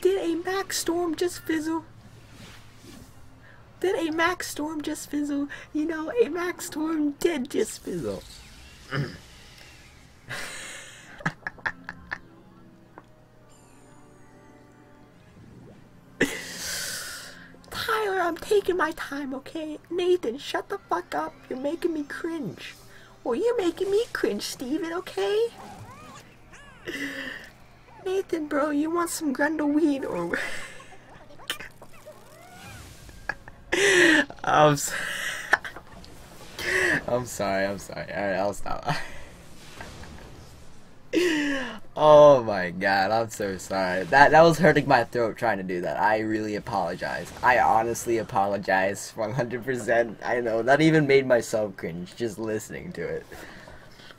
Did a Max Storm just fizzle? Did a Max Storm just fizzle? You know, a Max Storm did just fizzle. Tyler, I'm taking my time, okay? Nathan, shut the fuck up. You're making me cringe. Well, you're making me cringe, Steven, okay? Nathan, bro, you want some Grundle weed or... I'm, s I'm sorry, I'm sorry. Alright, I'll stop. Oh my god, I'm so sorry. That that was hurting my throat trying to do that. I really apologize. I honestly apologize 100%. I know, that even made myself cringe just listening to it.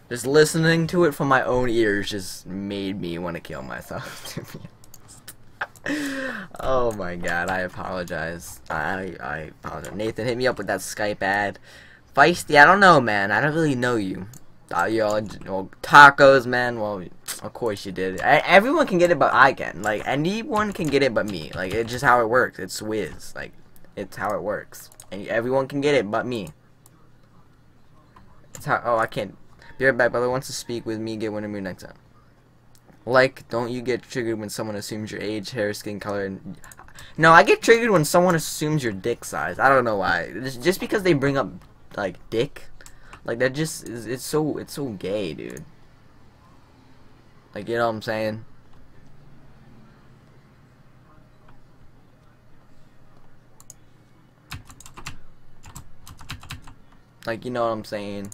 Just listening to it from my own ears just made me want to kill myself, oh my god, I apologize. I I apologize. Nathan hit me up with that Skype ad. Feisty, I don't know, man. I don't really know you. Uh, you all, well, tacos, man. Well, of course you did. I, everyone can get it, but I can. Like anyone can get it, but me. Like it's just how it works. It's whiz. Like it's how it works, and everyone can get it, but me. It's how. Oh, I can't. Be right back, brother. Wants to speak with me. Get Winter Moon next time. Like, don't you get triggered when someone assumes your age, hair, skin color, and... No, I get triggered when someone assumes your dick size. I don't know why. Just because they bring up, like, dick. Like, that just is, it's so, it's so gay, dude. Like, you know what I'm saying? Like, you know what I'm saying?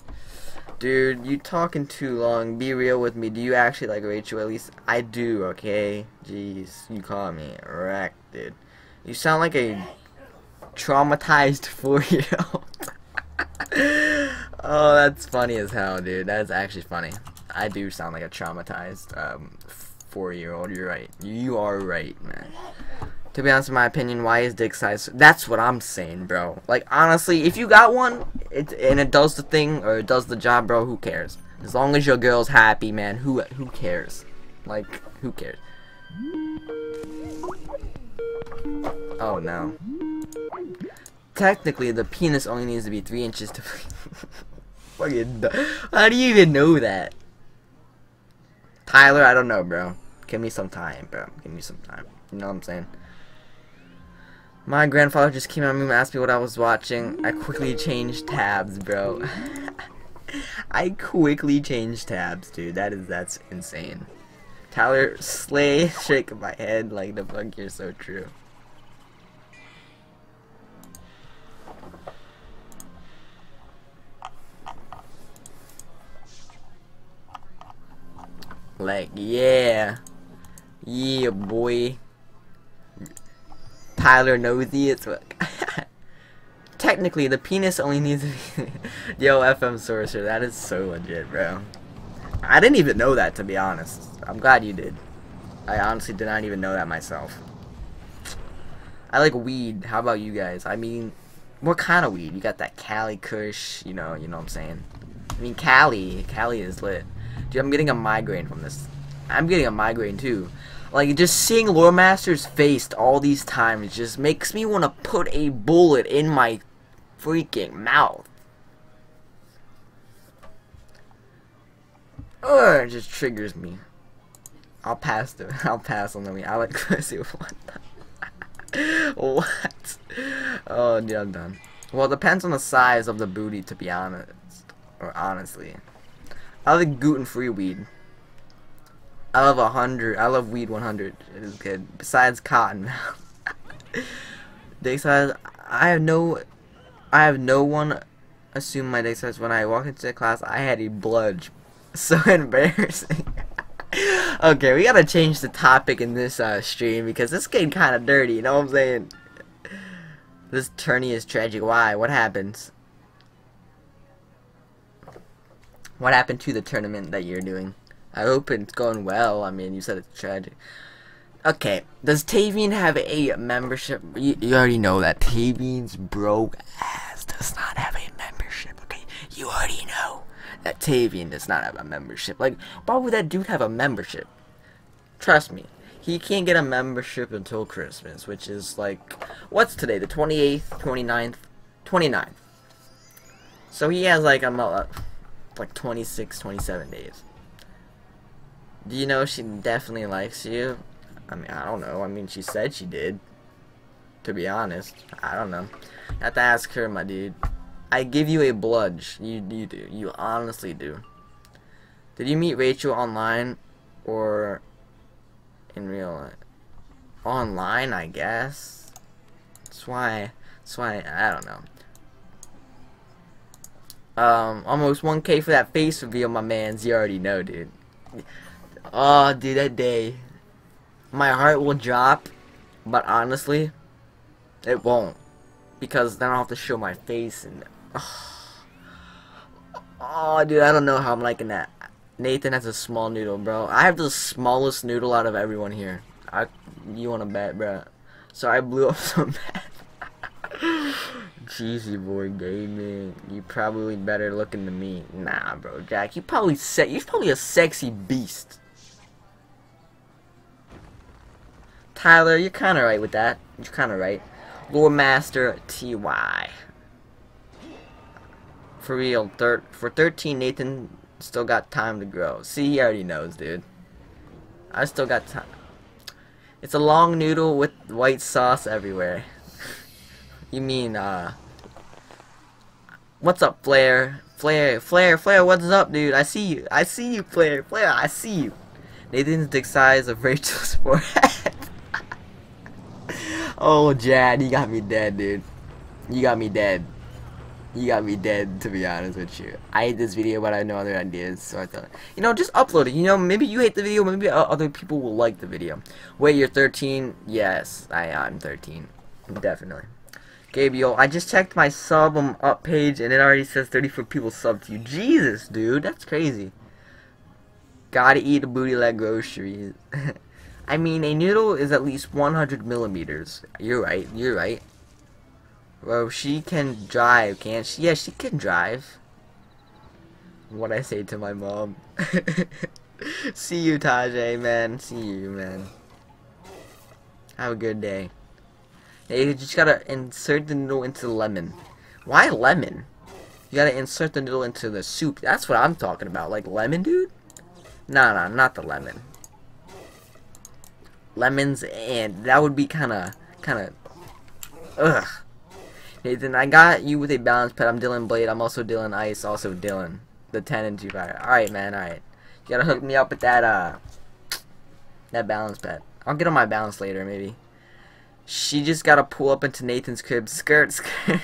Dude, you talking too long. Be real with me. Do you actually like Rachel? At least I do, okay? Jeez, you call me wrecked, dude. You sound like a traumatized four-year-old. Oh, that's funny as hell, dude. That's actually funny. I do sound like a traumatized um, four-year-old. You're right. You are right, man. To be honest, in my opinion, why is dick size? That's what I'm saying, bro. Like, honestly, if you got one, it and it does the thing or it does the job, bro, who cares? As long as your girl's happy, man, who who cares? Like, who cares? Oh no. Technically, the penis only needs to be three inches to. Fucking. How do you even know that? Tyler, I don't know, bro. Give me some time, bro. Give me some time. You know what I'm saying? My grandfather just came out and asked me what I was watching. I quickly changed tabs, bro. I quickly changed tabs, dude. That is that's insane. Tyler Slay shake my head like the fuck you're so true. Like yeah. Yeah boy. Tyler Nosy. It's what. Technically, the penis only needs to be. Yo, FM Sorcerer, that is so legit, bro. I didn't even know that, to be honest. I'm glad you did. I honestly did not even know that myself. I like weed. How about you guys? I mean, what kind of weed? You got that Cali Kush, you know, you know what I'm saying. I mean, Cali, Cali is lit. Dude, I'm getting a migraine from this. I'm getting a migraine too. Like, just seeing Lore Master's face all these times just makes me want to put a bullet in my freaking mouth. Ugh, it just triggers me. I'll pass the I'll pass on the way. I like pussy. What? what? Oh, yeah, I'm done. Well, it depends on the size of the booty, to be honest. Or honestly. I like gluten-free weed. I love 100. I love weed 100. It is good. Besides cotton. dick size. I have no. I have no one assume my dick size. When I walk into the class, I had a bludge. So embarrassing. okay, we gotta change the topic in this uh, stream because this getting kind of dirty. You know what I'm saying? This tourney is tragic. Why? What happens? What happened to the tournament that you're doing? I hope it's going well. I mean, you said it's tragic. Okay, does Tavian have a membership? You, you already know that Tavian's broke ass does not have a membership. Okay, you already know that Tavian does not have a membership. Like, why would that dude have a membership? Trust me, he can't get a membership until Christmas, which is like, what's today? The 28th, 29th, 29th. So he has like a month, like 26, 27 days. Do you know she definitely likes you? I mean, I don't know. I mean, she said she did. To be honest, I don't know. I have to ask her, my dude. I give you a bludge. You you do. You honestly do. Did you meet Rachel online or in real life? Online, I guess. That's why. That's why I don't know. Um, almost 1k for that face reveal, my man's. You already know, dude. Oh, dude, that day. My heart will drop, but honestly, it won't. Because then I'll have to show my face and Oh, dude, I don't know how I'm liking that. Nathan has a small noodle, bro. I have the smallest noodle out of everyone here. I, you want to bet, bro? So I blew up so bad. Cheesy boy gaming. You probably better looking than me. Nah, bro, Jack. You probably se You're probably a sexy beast. Tyler, you're kind of right with that. You're kind of right. Lord Master TY for real, thir for 13, Nathan still got time to grow. See, he already knows, dude. I still got time. It's a long noodle with white sauce everywhere. you mean, uh... What's up, Flair? Flair, Flair, Flair, what's up, dude? I see you. I see you, Flair. Flair, I see you. Nathan's dick size of Rachel's forehead. oh, Jad, you got me dead, dude. You got me dead you got me dead to be honest with you. I hate this video but I have no other ideas so I thought you know just upload it you know maybe you hate the video maybe other people will like the video. Wait you're 13? Yes I I'm 13 definitely. Gabriel I just checked my sub um, up page and it already says 34 people subbed to you. Jesus dude that's crazy. Gotta eat a booty leg groceries. I mean a noodle is at least 100 millimeters. You're right you're right. Well, she can drive, can't she? Yeah, she can drive. What I say to my mom. See you, Tajay, man. See you, man. Have a good day. You just gotta insert the noodle into the lemon. Why lemon? You gotta insert the noodle into the soup. That's what I'm talking about. Like lemon, dude? Nah, nah, not the lemon. Lemons and that would be kind of, kind of, ugh. Nathan, I got you with a balance pad. I'm Dylan Blade. I'm also Dylan Ice. Also Dylan. The 10 and 2 fighter. Alright, man. Alright. You gotta hook me up with that, uh... That balance pad. I'll get on my balance later, maybe. She just gotta pull up into Nathan's crib. Skirt, skirt.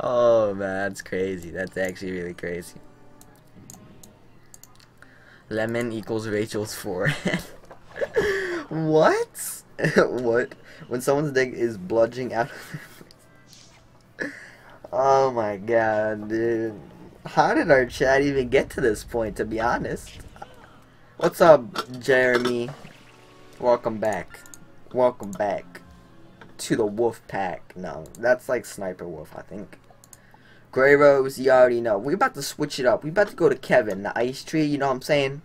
oh, man. That's crazy. That's actually really crazy. Lemon equals Rachel's forehead. What? what? When someone's dick is bludging out Oh my god, dude. How did our chat even get to this point, to be honest? What's up, Jeremy? Welcome back. Welcome back to the Wolf Pack. No, that's like Sniper Wolf, I think. Grey Rose, you already know. We're about to switch it up. We're about to go to Kevin, the Ice Tree, you know what I'm saying?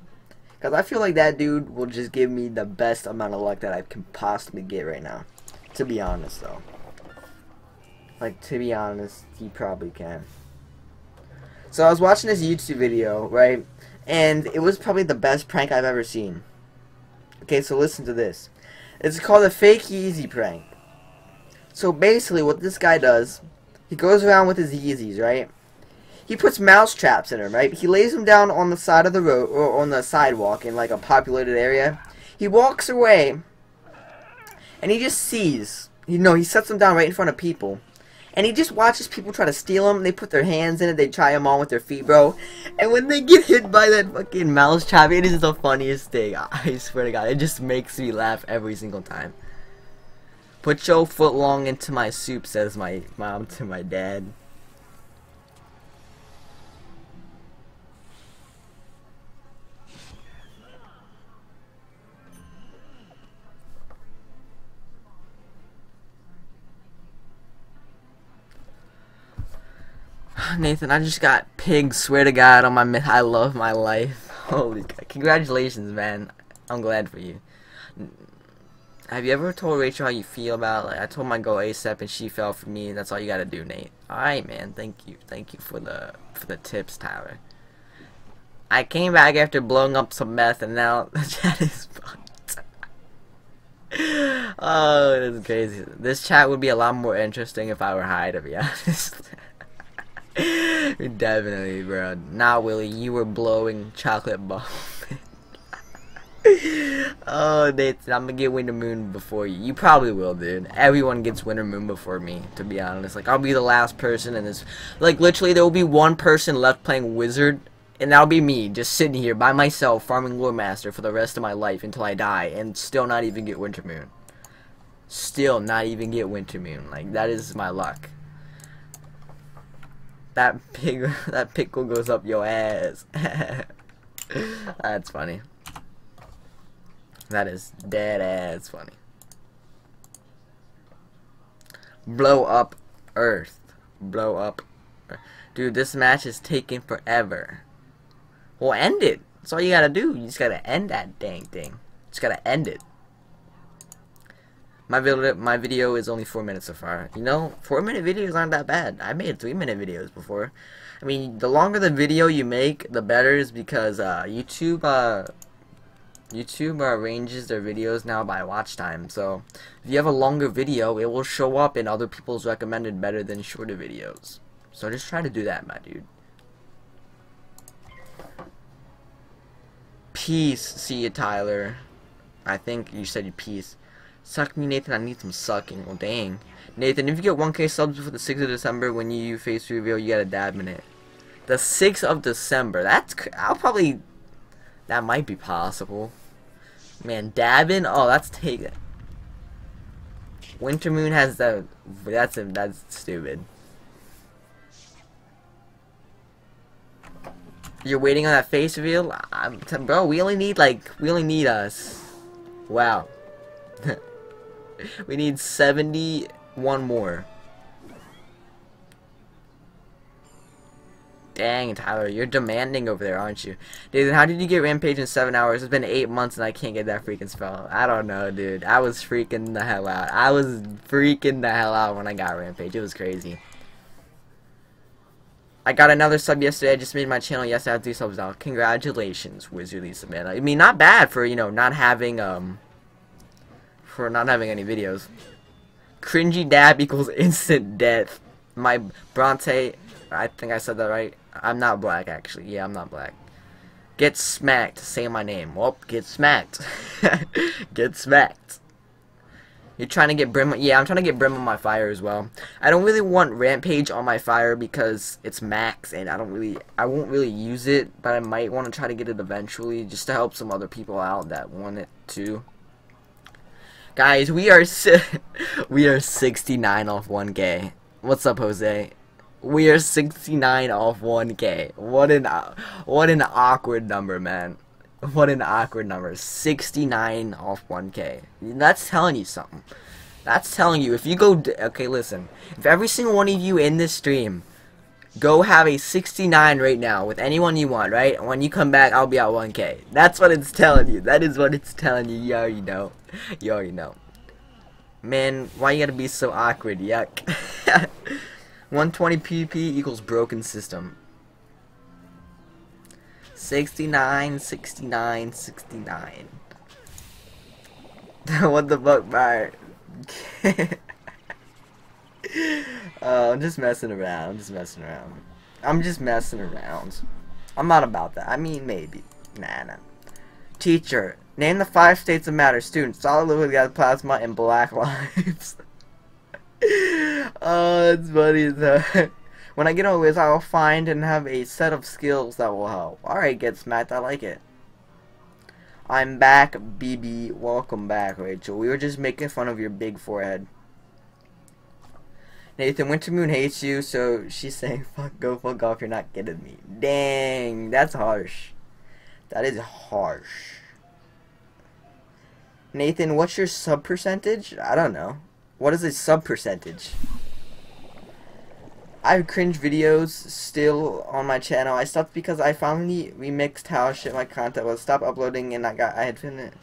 Because I feel like that dude will just give me the best amount of luck that I can possibly get right now. To be honest, though. Like, to be honest, he probably can. So I was watching this YouTube video, right? And it was probably the best prank I've ever seen. Okay, so listen to this. It's called a fake easy prank. So basically, what this guy does, he goes around with his Yeezys, right? He puts mouse traps in them, right? He lays them down on the side of the road or on the sidewalk in like a populated area. He walks away, and he just sees. You know, he sets them down right in front of people. And he just watches people try to steal them. They put their hands in it. They try them on with their feet, bro. And when they get hit by that fucking mouse trap, it is the funniest thing. I swear to God, it just makes me laugh every single time. Put your foot long into my soup, says my mom to my dad. Nathan, I just got pig, swear to God, on my myth. I love my life. Holy God. Congratulations, man. I'm glad for you. Have you ever told Rachel how you feel about like I told my girl ASAP and she fell for me. and That's all you gotta do, Nate. Alright man, thank you. Thank you for the for the tips, Tyler. I came back after blowing up some meth and now the chat is fucked. oh, this is crazy. This chat would be a lot more interesting if I were high to be honest. Definitely, bro. Nah, Willie, you were blowing chocolate bomb. oh, Nathan, I'm gonna get Winter Moon before you. You probably will, dude. Everyone gets Winter Moon before me, to be honest. Like, I'll be the last person in this. Like, literally, there will be one person left playing Wizard, and that'll be me, just sitting here by myself, farming Lore Master for the rest of my life until I die, and still not even get Winter Moon. Still not even get Winter Moon. Like, that is my luck. That pig, that pickle goes up your ass. That's funny. That is dead ass funny. Blow up Earth. Blow up. Dude, this match is taking forever. Well, end it. That's all you gotta do. You just gotta end that dang thing. Just gotta end it. My video, my video is only four minutes so far. You know, four minute videos aren't that bad. I made three minute videos before. I mean, the longer the video you make, the better is because uh, YouTube uh, YouTube arranges their videos now by watch time. So if you have a longer video, it will show up in other people's recommended better than shorter videos. So just try to do that, my dude. Peace. See you, Tyler. I think you said peace. Suck me, Nathan. I need some sucking. Well, dang. Nathan, if you get 1k subs before the 6th of December when you face reveal, you get a dab minute. The 6th of December. That's... I'll probably... That might be possible. Man, dabbing? Oh, that's taken. Winter Moon has the... That's that's stupid. You're waiting on that face reveal? I'm, bro, we only need like... We only need us. Wow. we need 71 more. Dang, Tyler, you're demanding over there, aren't you? Dude, how did you get Rampage in seven hours? It's been eight months and I can't get that freaking spell. I don't know, dude. I was freaking the hell out. I was freaking the hell out when I got Rampage. It was crazy. I got another sub yesterday. I just made my channel yesterday. I have three subs now. Congratulations, Wizardly man. I mean, not bad for, you know, not having, um, for not having any videos. Cringy dab equals instant death. My Bronte, I think I said that right. I'm not black, actually. Yeah, I'm not black. Get smacked. Say my name. Well, get smacked. get smacked. You're trying to get Brim. Yeah, I'm trying to get Brim on my fire as well. I don't really want Rampage on my fire because it's max, and I don't really, I won't really use it, but I might want to try to get it eventually, just to help some other people out that want it too. Guys, we are we are 69 off 1K. What's up, Jose? We are 69 off 1k. What an what an awkward number, man. What an awkward number. 69 off 1k. That's telling you something. That's telling you if you go okay, listen. If every single one of you in this stream go have a 69 right now with anyone you want, right? When you come back, I'll be at 1k. That's what it's telling you. That is what it's telling you. You already know. You already know. Man, why you gotta be so awkward? Yuck. 120 PP equals broken system. 69, 69, 69. what the fuck, Bart? uh, I'm just messing around. I'm just messing around. I'm just messing around. I'm not about that. I mean, maybe. Nah, nah. Teacher, name the five states of matter. Students, solid liquid gas, plasma, and black lives. oh, it's funny. When I get on Wiz, I will find and have a set of skills that will help. Alright, get smacked. I like it. I'm back, BB. Welcome back, Rachel. We were just making fun of your big forehead. Nathan Wintermoon hates you, so she's saying, fuck, go fuck off, you're not getting me. Dang, that's harsh. That is harsh. Nathan, what's your sub percentage? I don't know. What is a sub percentage? I have cringe videos still on my channel. I stopped because I finally remixed how shit my content was. Stop uploading and I got I had finished.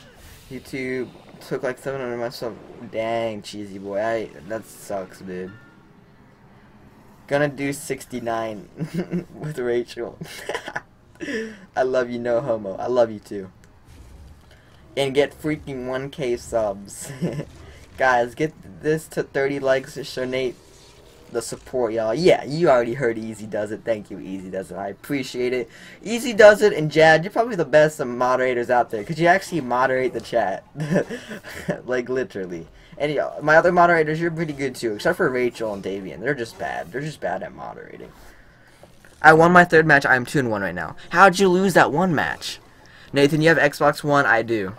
YouTube took like 700 months. So dang cheesy boy. I that sucks, dude. Gonna do 69 with Rachel. I love you, no homo. I love you too. And get freaking 1k subs. Guys, get this to 30 likes to show Nate the support, y'all. Yeah, you already heard Easy does it. Thank you, Easy does it. I appreciate it. Easy does it, and Jad, you're probably the best moderators out there. because you actually moderate the chat? like, literally. And you know, my other moderators, you're pretty good too, except for Rachel and Davian. They're just bad. They're just bad at moderating. I won my third match. I'm 2 and 1 right now. How'd you lose that one match? Nathan, you have Xbox One? I do.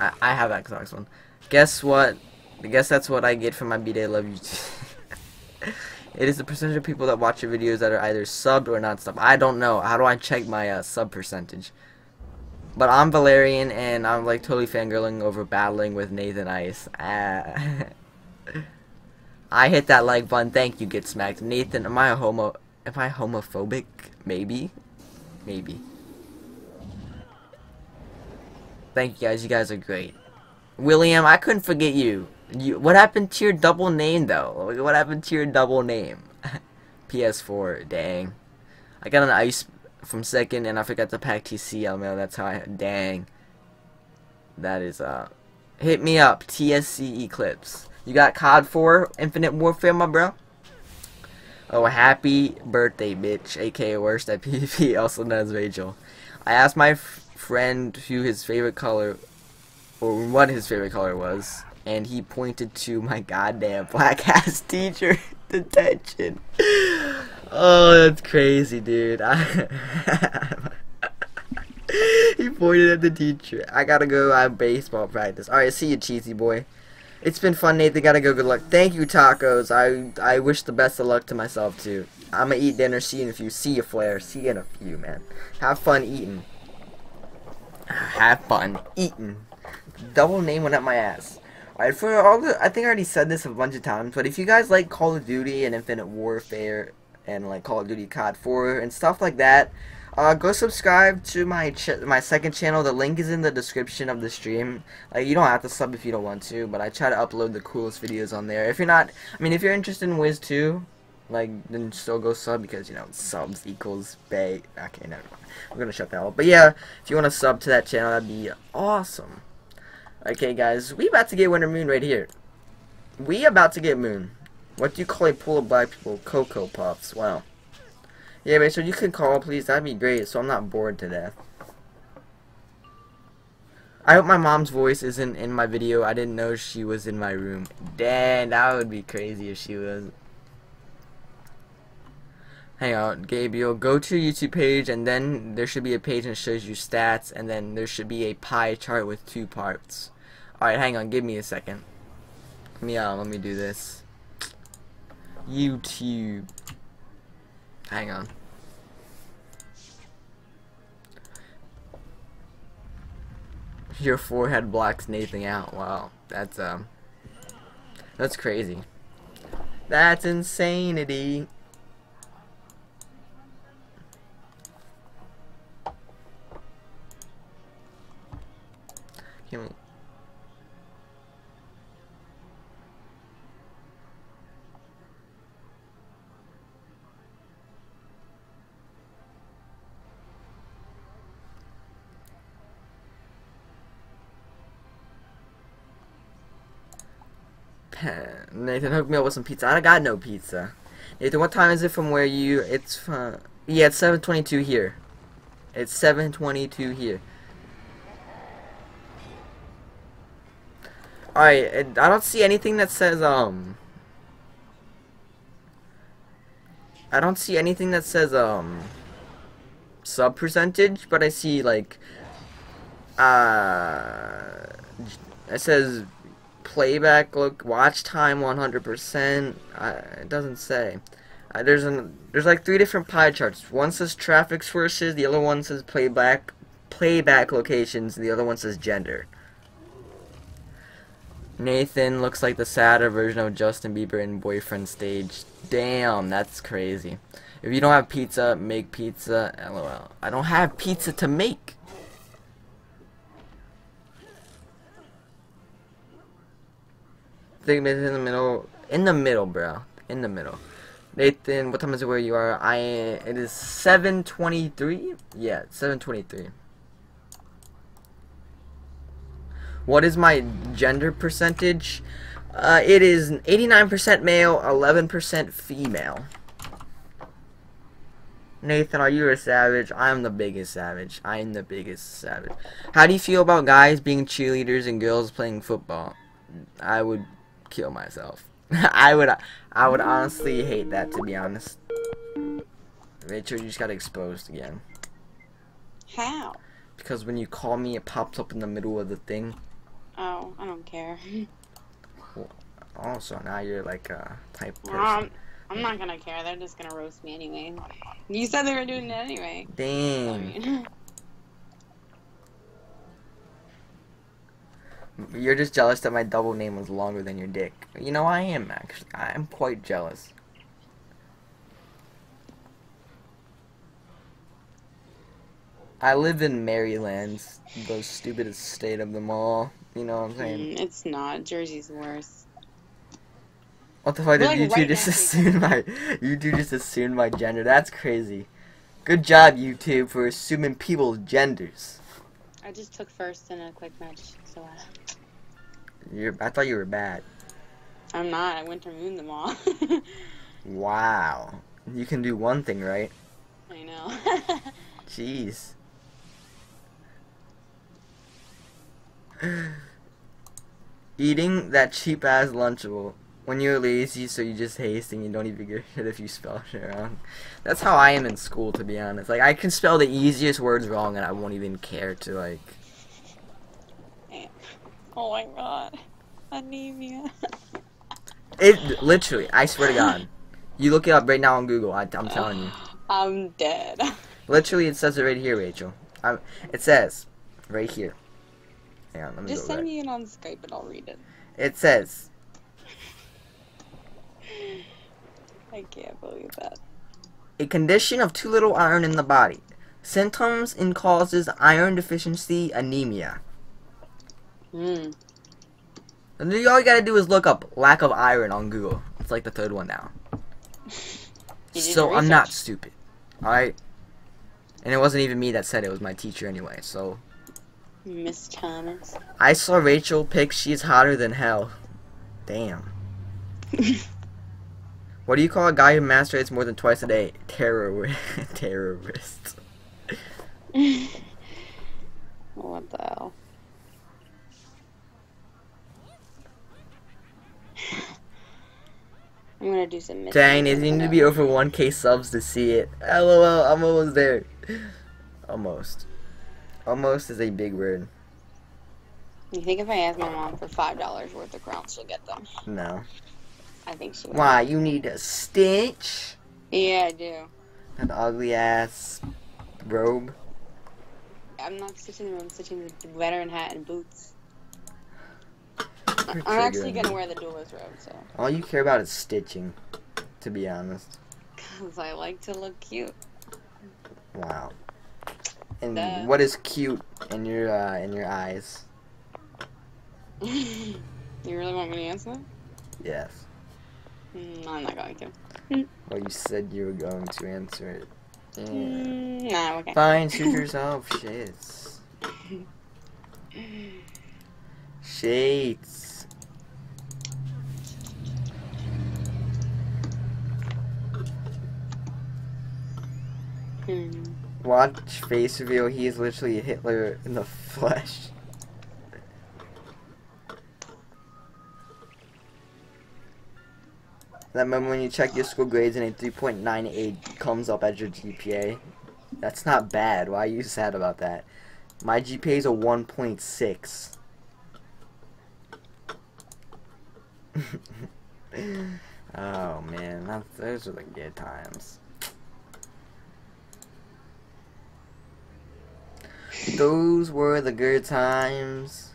I, I have Xbox One. Guess what? I guess that's what I get from my B-Day Love You. it is the percentage of people that watch your videos that are either subbed or not subbed. I don't know. How do I check my uh, sub percentage? But I'm Valerian, and I'm like totally fangirling over battling with Nathan Ice. Ah. I hit that like button. Thank you, get smacked. Nathan, am I a homo? Am I homophobic? Maybe. Maybe. Thank you guys. You guys are great. William, I couldn't forget you. You. What happened to your double name though? What happened to your double name? PS4. Dang. I got an ice from second, and I forgot to pack TCL. mail. That's how I. Dang. That is uh. Hit me up, TSC Eclipse. You got COD 4 Infinite Warfare, my bro? Oh, happy birthday, bitch. AKA worst at PvP, also known as Rachel. I asked my friend who his favorite color, or what his favorite color was, and he pointed to my goddamn black ass teacher detention. Oh, that's crazy, dude. he pointed at the teacher. I gotta go. I have baseball practice. All right, see you, cheesy boy. It's been fun, Nathan. Gotta go. Good luck. Thank you, tacos. I I wish the best of luck to myself too. I'ma eat dinner. See you in a few. See you, Flair. See you in a few, man. Have fun eating. Have fun eating. Double name went up my ass. Alright, for all the, I think I already said this a bunch of times, but if you guys like Call of Duty and Infinite Warfare and like Call of Duty COD 4 and stuff like that, uh, go subscribe to my my second channel. The link is in the description of the stream. Like, you don't have to sub if you don't want to, but I try to upload the coolest videos on there. If you're not, I mean, if you're interested in Wiz 2, like, then still go sub because, you know, subs equals bay. Okay, never mind. We're gonna shut that off. But yeah, if you want to sub to that channel, that'd be awesome. Okay, guys, we about to get Wintermoon right here. We about to get Moon. What do you call a pool of black people? Cocoa Puffs. Wow. Yeah, so you can call, please. That'd be great, so I'm not bored to death. I hope my mom's voice isn't in my video. I didn't know she was in my room. Damn, that would be crazy if she was. Hang on, Gabriel. Go to your YouTube page, and then there should be a page that shows you stats, and then there should be a pie chart with two parts. Alright, hang on. Give me a second. Let me, uh, let me do this. YouTube. Hang on. Your forehead blocks Nathan out. Wow, that's um, that's crazy. That's insanity. can't. Nathan hooked me up with some pizza. I got no pizza. Nathan, what time is it from where you? It's from. Yeah, it's 7:22 here. It's 7:22 here. Alright, I don't see anything that says, um... I don't see anything that says, um... Sub percentage, but I see, like... Uh... It says playback look watch time 100% uh, it doesn't say. Uh, there's an there's like three different pie charts. One says traffic sources the other one says playback playback locations and the other one says gender Nathan looks like the sadder version of Justin Bieber in Boyfriend Stage. Damn, that's crazy. If you don't have pizza, make pizza. LOL. I don't have pizza to make. Think in the middle. In the middle, bro. In the middle. Nathan, what time is it where you are? I it is 7:23. Yeah, 7:23. What is my gender percentage? Uh, it is 89% male, 11% female. Nathan, are you a savage? I'm the biggest savage. I'm the biggest savage. How do you feel about guys being cheerleaders and girls playing football? I would kill myself. I would I would honestly hate that to be honest. Rachel, you just got exposed again. How? Because when you call me, it pops up in the middle of the thing. Oh, I don't care. oh, so now you're like a type person. Um, I'm not gonna care. They're just gonna roast me anyway. You said they were doing it anyway. Damn. You're just jealous that my double name was longer than your dick. You know, I am actually. I am quite jealous. I live in Maryland, the stupidest state of them all. You know what I'm saying? Mm, it's not. Jersey's worse. What the fuck did like you two right just assume my you two just assumed my gender? That's crazy. Good job, YouTube, for assuming people's genders. I just took first in a quick match, so. Uh... You're. I thought you were bad. I'm not. I went to moon them all. wow. You can do one thing, right? I know. Jeez. Eating that cheap ass Lunchable when you're lazy, so you just haste and you don't even give a shit if you spell shit wrong. That's how I am in school, to be honest. Like, I can spell the easiest words wrong and I won't even care to, like. Oh my god. Anemia. it, literally, I swear to god. You look it up right now on Google, I, am telling you. I'm dead. Literally, it says it right here, Rachel. I'm, it says, right here. Hang on, let me Just send back. me in on Skype and I'll read it. It says. I can't believe that. A condition of too little iron in the body. Symptoms and causes iron deficiency anemia. Hmm. And all you gotta do is look up lack of iron on Google. It's like the third one now. so I'm not stupid. Alright? And it wasn't even me that said it, it was my teacher anyway, so Miss Thomas. I saw Rachel pick she's hotter than hell. Damn. what do you call a guy who masturbates more than twice a day? Terror terrorist. what the hell? I'm gonna do some. Dang, it need to be over 1k subs to see it. LOL, I'm almost there. Almost. Almost is a big word. You think if I ask my mom for five dollars worth of crowns, she'll get them? No. I think she. Will. Why? You need a stitch? Yeah, I do. An ugly ass robe. I'm not stitching the robe. I'm stitching the veteran hat and boots. I'm actually gonna wear the duelist robe. So. All you care about is stitching, to be honest. Cause I like to look cute. Wow. And what is cute in your uh, in your eyes? you really want me to answer that? Yes. Mm, I'm not going to. Mm. Well, you said you were going to answer it. Mm, nah, okay. Fine, shoot yourself. shits. Shades. Hmm. Watch face reveal. He is literally Hitler in the flesh. That moment when you check your school grades and a 3.98 comes up as your GPA. That's not bad. Why are you sad about that? My GPA is a 1.6. oh man, those are the good times. Those were the good times.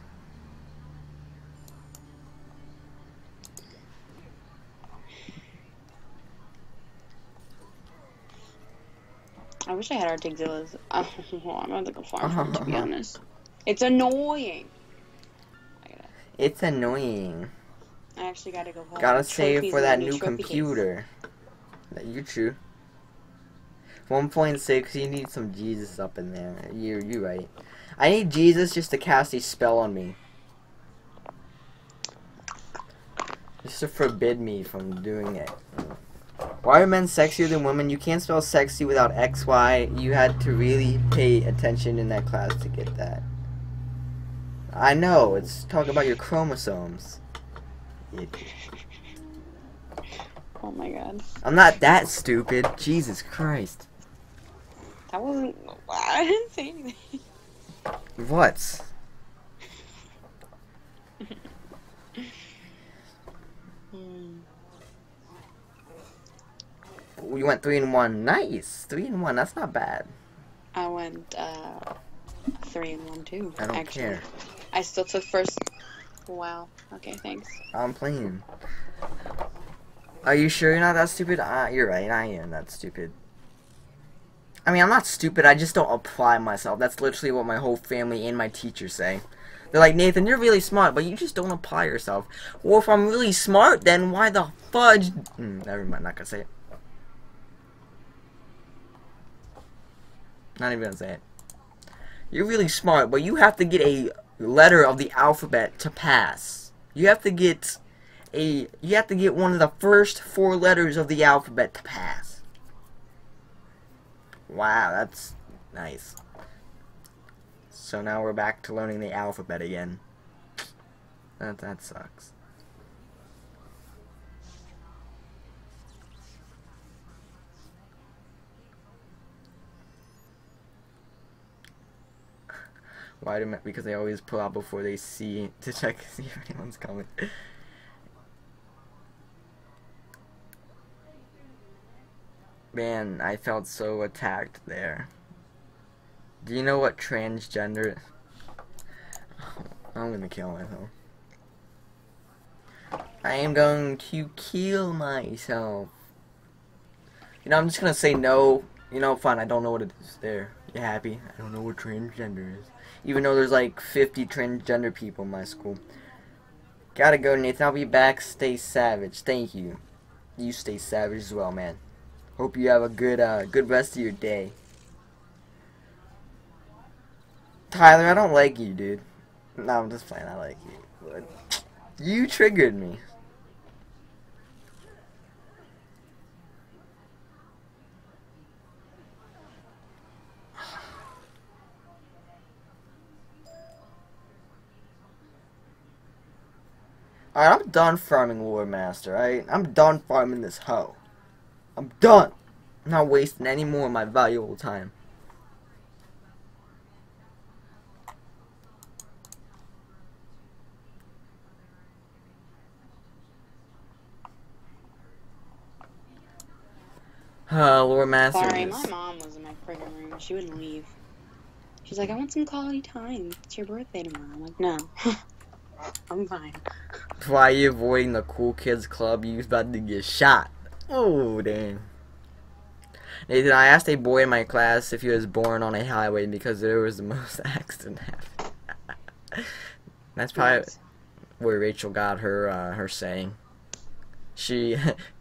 I wish I had. Oh, I'm gonna go farm for them, to be honest. It's annoying. Gotta. It's annoying. I actually gotta go. Home. Gotta save for that new computer. That you true. 1.6, you need some Jesus up in there. You're, you right. I need Jesus just to cast a spell on me. Just to forbid me from doing it. Why are men sexier than women? You can't spell sexy without XY. You had to really pay attention in that class to get that. I know, it's talking about your chromosomes. Oh my god. I'm not that stupid. Jesus Christ. That wasn't. I didn't say anything. What? Hmm. We went three and one. Nice. Three and one. That's not bad. I went uh, three and one too. I don't actually. care. I still took first. Wow. Okay, thanks. I'm playing. Are you sure you're not that stupid? Uh, you're right. I am that stupid. I mean, I'm not stupid. I just don't apply myself. That's literally what my whole family and my teachers say. They're like, Nathan, you're really smart, but you just don't apply yourself. Well, if I'm really smart, then why the fudge? Mm, never mind. Not gonna say it. Not even gonna say it. You're really smart, but you have to get a letter of the alphabet to pass. You have to get a you have to get one of the first four letters of the alphabet to pass. Wow, that's nice. So now we're back to learning the alphabet again. That that sucks. Why do because they always pull out before they see to check see if anyone's coming. Man, I felt so attacked there. Do you know what transgender? Is? I'm gonna kill myself. I am going to kill myself. You know, I'm just gonna say no. You know, fine. I don't know what it is. There, you happy? I don't know what transgender is. Even though there's like 50 transgender people in my school. Gotta go, Nathan. I'll be back. Stay savage. Thank you. You stay savage as well, man. Hope you have a good, uh, good rest of your day. Tyler, I don't like you, dude. No, I'm just playing. I like you. You triggered me. Alright, I'm done farming Lore Master, alright? I'm done farming this hoe. I'm done. I'm not wasting any more of my valuable time. Uh, Lore Master. Sorry, my mom was in my friggin' room. She wouldn't leave. She's like, I want some quality time. It's your birthday tomorrow. I'm like, no. I'm fine. Why are you avoiding the cool kids club? You about to get shot. Oh damn. Nathan, I asked a boy in my class if he was born on a highway because there was the most accident happening. That's probably Nice. where Rachel got her uh, her saying. She,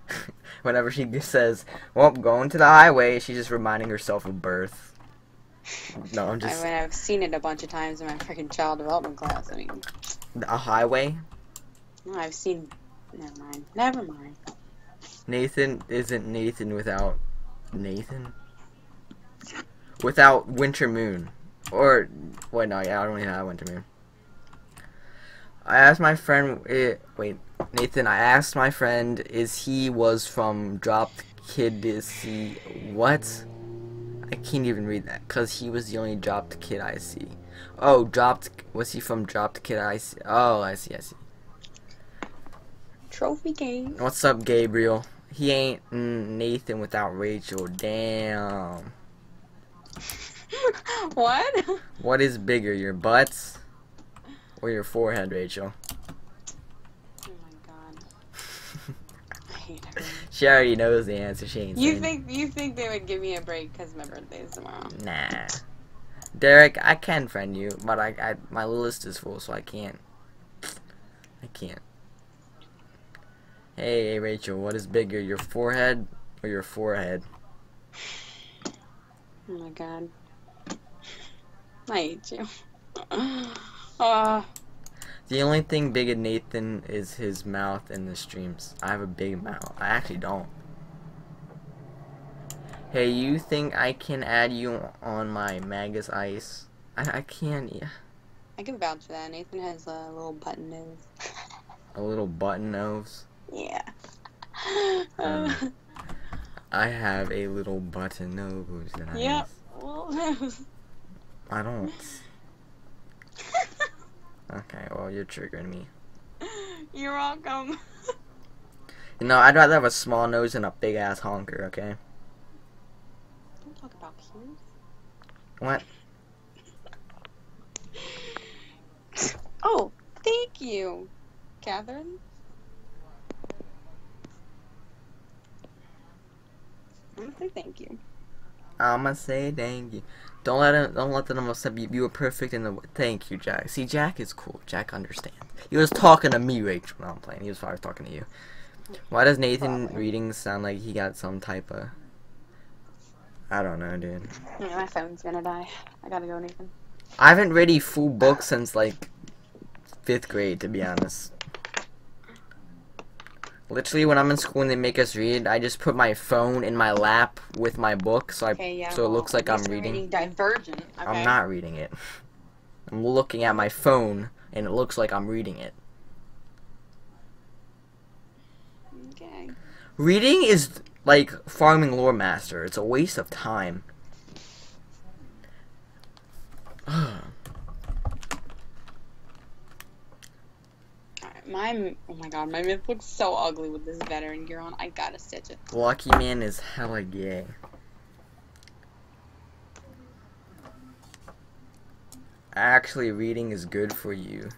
whenever she says, "Well, going to the highway," she's just reminding herself of birth. No, I'm just. I mean, I've seen it a bunch of times in my freaking child development class. I mean, a highway. no, I've seen. Never mind. Never mind. Nathan isn't Nathan without Nathan. without Wintermoon. Or, wait, no, yeah, I don't even have Wintermoon. I asked my friend, wait, Nathan, I asked my friend, is he was from Dropped Kid, is he, what? I can't even read that, because he was the only Dropped Kid I see. Oh, Dropped, was he from Dropped Kid I see? Oh, I see, I see. Trophy game. What's up, Gabriel? He ain't mm, Nathan without Rachel. Damn. what? What is bigger, your butts or your forehead, Rachel? Oh my god. I hate everyone. She already knows the answer. She ain't You think you think they would give me a break because my birthday is tomorrow? Nah. Derek, I can friend you, but I, I my list is full, so I can't. I can't. Hey, Rachel, what is bigger, your forehead or your forehead? Oh my god. I hate you. Ah, The only thing big in Nathan is his mouth and the streams. I have a big mouth. I actually don't. Hey, you think I can add you on my Magus Ice? I, I can, yeah. I can vouch for that. Nathan has a little button nose. A little button nose. Yeah. Um, I have a little button nose. Nice. Yep. I don't. Okay, well, you're triggering me. You're welcome. You know, I'd rather have a small nose than a big ass honker, okay? Don't talk about cute. What? Oh, thank you, Catherine. I'm say thank you. I'ma say thank you. Don't let him. Don't let them upset you. You were perfect in the. Thank you, Jack. See, Jack is cool. Jack understands. He was talking to me, Rachel. No, I'm playing. He was probably talking to you. Why does Nathan Probably. reading sound like he got some type of? I don't know, dude. Yeah, my phone's gonna die. I gotta go, Nathan. I haven't read a full book since like fifth grade, to be honest. Literally, when I'm in school and they make us read, I just put my phone in my lap with my book, so I Okay, yeah. so it looks like I'm least reading. Divergent. Okay. I'm not reading it. I'm looking at my phone, and it looks like I'm reading it. Okay. Reading is like farming lore master. It's a waste of time. Alright, my oh my god, my myth looks so ugly with this veteran gear on. I gotta stitch it. Lucky man is hella gay. Actually, reading is good for you.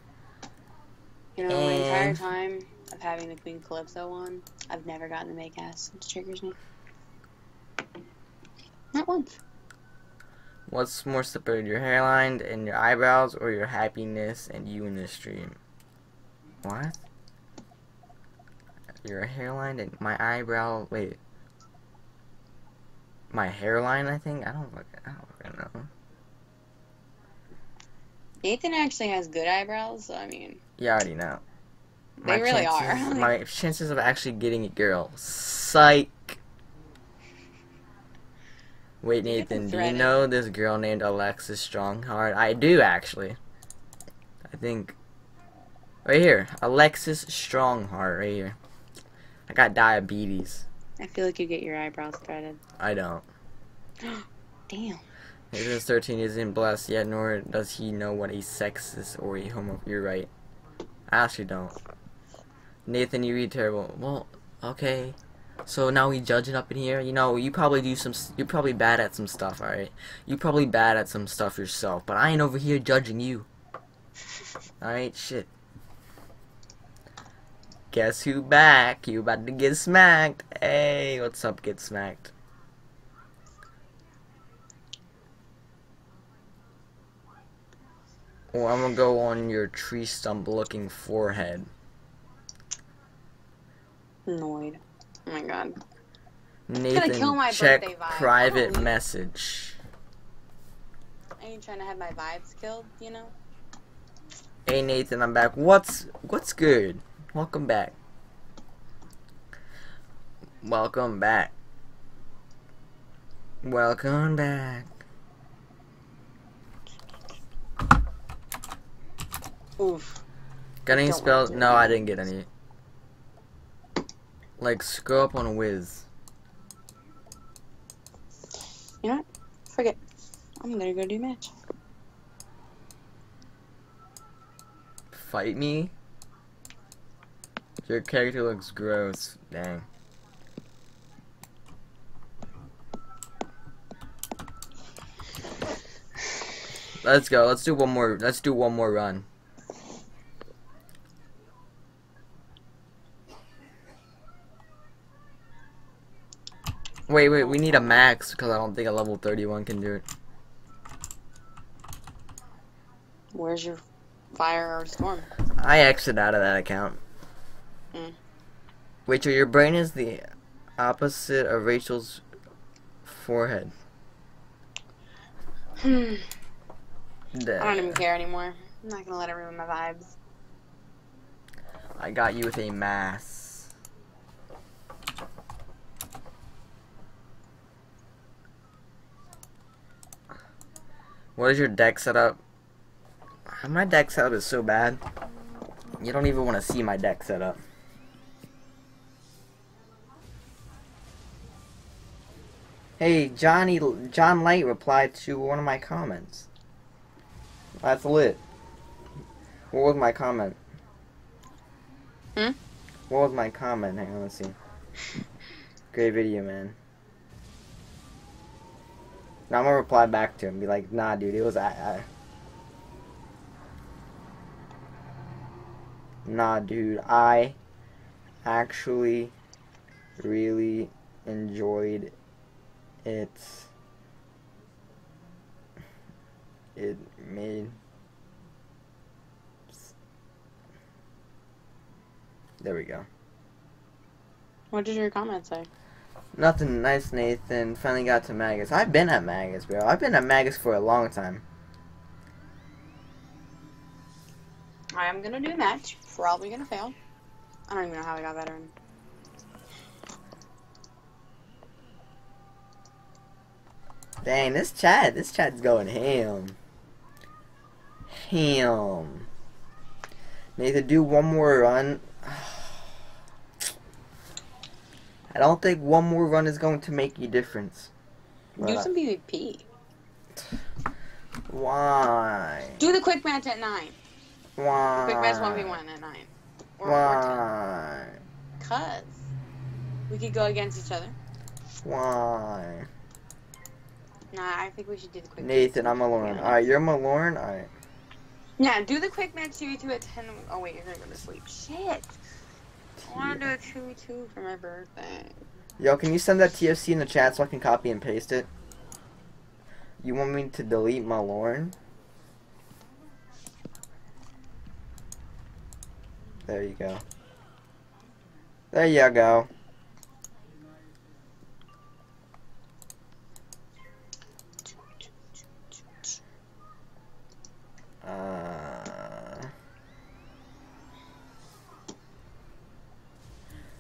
You know, the entire time of having the Queen Calypso on, I've never gotten to make ass. It triggers me. Not once. What's more separate, your hairline and your eyebrows, or your happiness and you in the stream? What? Your hairline and my eyebrow. Wait. My hairline, I think. I don't. fucking- I don't know. Nathan actually has good eyebrows, so I mean, You already know. They really are. my chances of actually getting a girl. Psych. Wait, You get them Nathan, do you know this girl named Alexis Strongheart? I do actually. I think. Right here, Alexis Strongheart, right here. I got diabetes. I feel like you get your eyebrows threaded. I don't. Damn. Nathan's 13 isn't blessed yet, nor does he know what a sexist or a homo. You're right. I actually don't. Nathan, you read terrible. Well, okay. So now we judging up in here. You know, you probably do some. You're probably bad at some stuff. All right. You're probably bad at some stuff yourself. But I ain't over here judging you. All right. Shit. Guess who back? You about to get smacked? Hey, what's up? Get smacked. Or I'm gonna go on your tree stump looking forehead. Annoyed. Oh my god. Nathan, kill my check vibe. private message. I ain't trying to have my vibes killed, you know? Hey Nathan, I'm back. What's what's good? Welcome back. Welcome back. Welcome back. Oof. Got any spells? No. I didn't get any. Like, screw up on whiz. You know what? Forget. I'm gonna go do match. Fight me? Your character looks gross. Dang. Let's go. Let's do one more. Let's do one more run. Wait, wait. We need a max because I don't think a level 31 can do it. Where's your fire or storm? I exited out of that account. Mm. Rachel, your brain is the opposite of Rachel's forehead. Hmm. I don't even care anymore. I'm not gonna let it ruin my vibes. I got you with a mass. What is your deck setup? My deck setup is so bad. You don't even want to see my deck setup. Hey, Johnny, John Light replied to one of my comments. That's lit. What was my comment? Hmm? What was my comment? Hang on, let's see. Great video, man. Now I'm gonna reply back to him. Be like, nah, dude, it was I. I. Nah, dude, I actually really enjoyed it. It made. There we go. What did your comment say? Nothing nice, Nathan. Finally got to Magus. I've been at Magus, bro. I've been at Magus for a long time. I am gonna do a match. Probably gonna fail. I don't even know how I got veteran. Dang, this chat, this chat's going ham. Ham. Nathan, do one more run. I don't think one more run is going to make a difference. Do But- some PvP. Why? Do the quick match at 9. Why? Quick match 1v1 at 9. Or, Why? Cuz. We could go against each other. Why? Nah, I think we should do the quick Nathan, match. I'm Malorn. Alright, you're Malorn? Alright. Yeah, do the quick match 2v2 at 10. Oh, wait, you're gonna go to sleep. Shit. I wanna do a 2v2 for my birthday. Yo, can you send that TFC in the chat so I can copy and paste it? You want me to delete my Lauren? There you go. There you go. Uh,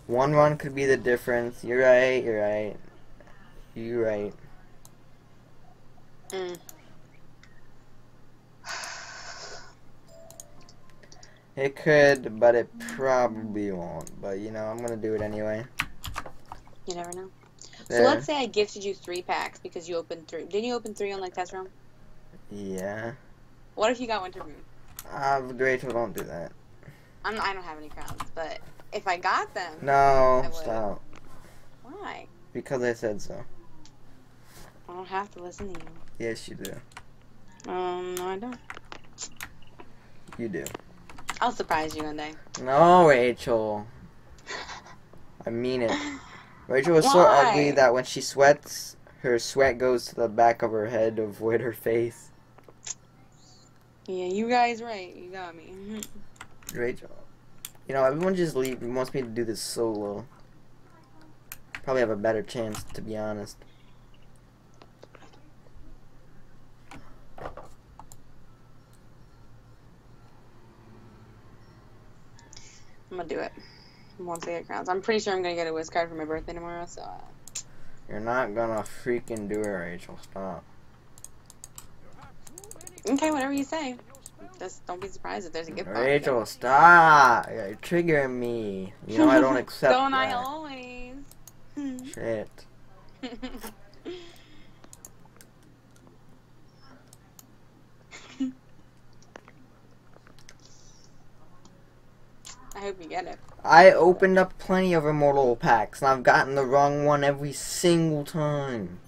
one run could be the difference. You're right. You're right. You're right. Mm. It could, but it probably won't. But you know, I'm gonna do it anyway. You never know. So let's say I gifted you three packs because you opened three. Didn't you open three on like test realm? Yeah. What if you got Wintermoon? Uh, Rachel, don't do that. I'm, I don't have any crowns, but if I got them, No, stop. why? Because I said so. I don't have to listen to you. Yes, you do. Um, no, I don't. You do. I'll surprise you one day. No, Rachel. I mean it. Rachel is so ugly that when she sweats, her sweat goes to the back of her head to avoid her face. Yeah, you guys right. You got me. Rachel. You know, everyone just leave, he wants me to do this solo. Probably have a better chance, to be honest. I'm gonna do it once I get crowns. I'm pretty sure I'm gonna get a whiz card for my birthday tomorrow. So uh, You're not gonna freaking do it, Rachel. Stop. okay, whatever you say. Just don't be surprised if there's a gift box. Rachel, stop! You're triggering me. You know I don't accept Don't that. I always? Hmm. Shit. I hope you get it. I opened up plenty of immortal packs, and I've gotten the wrong one every single time.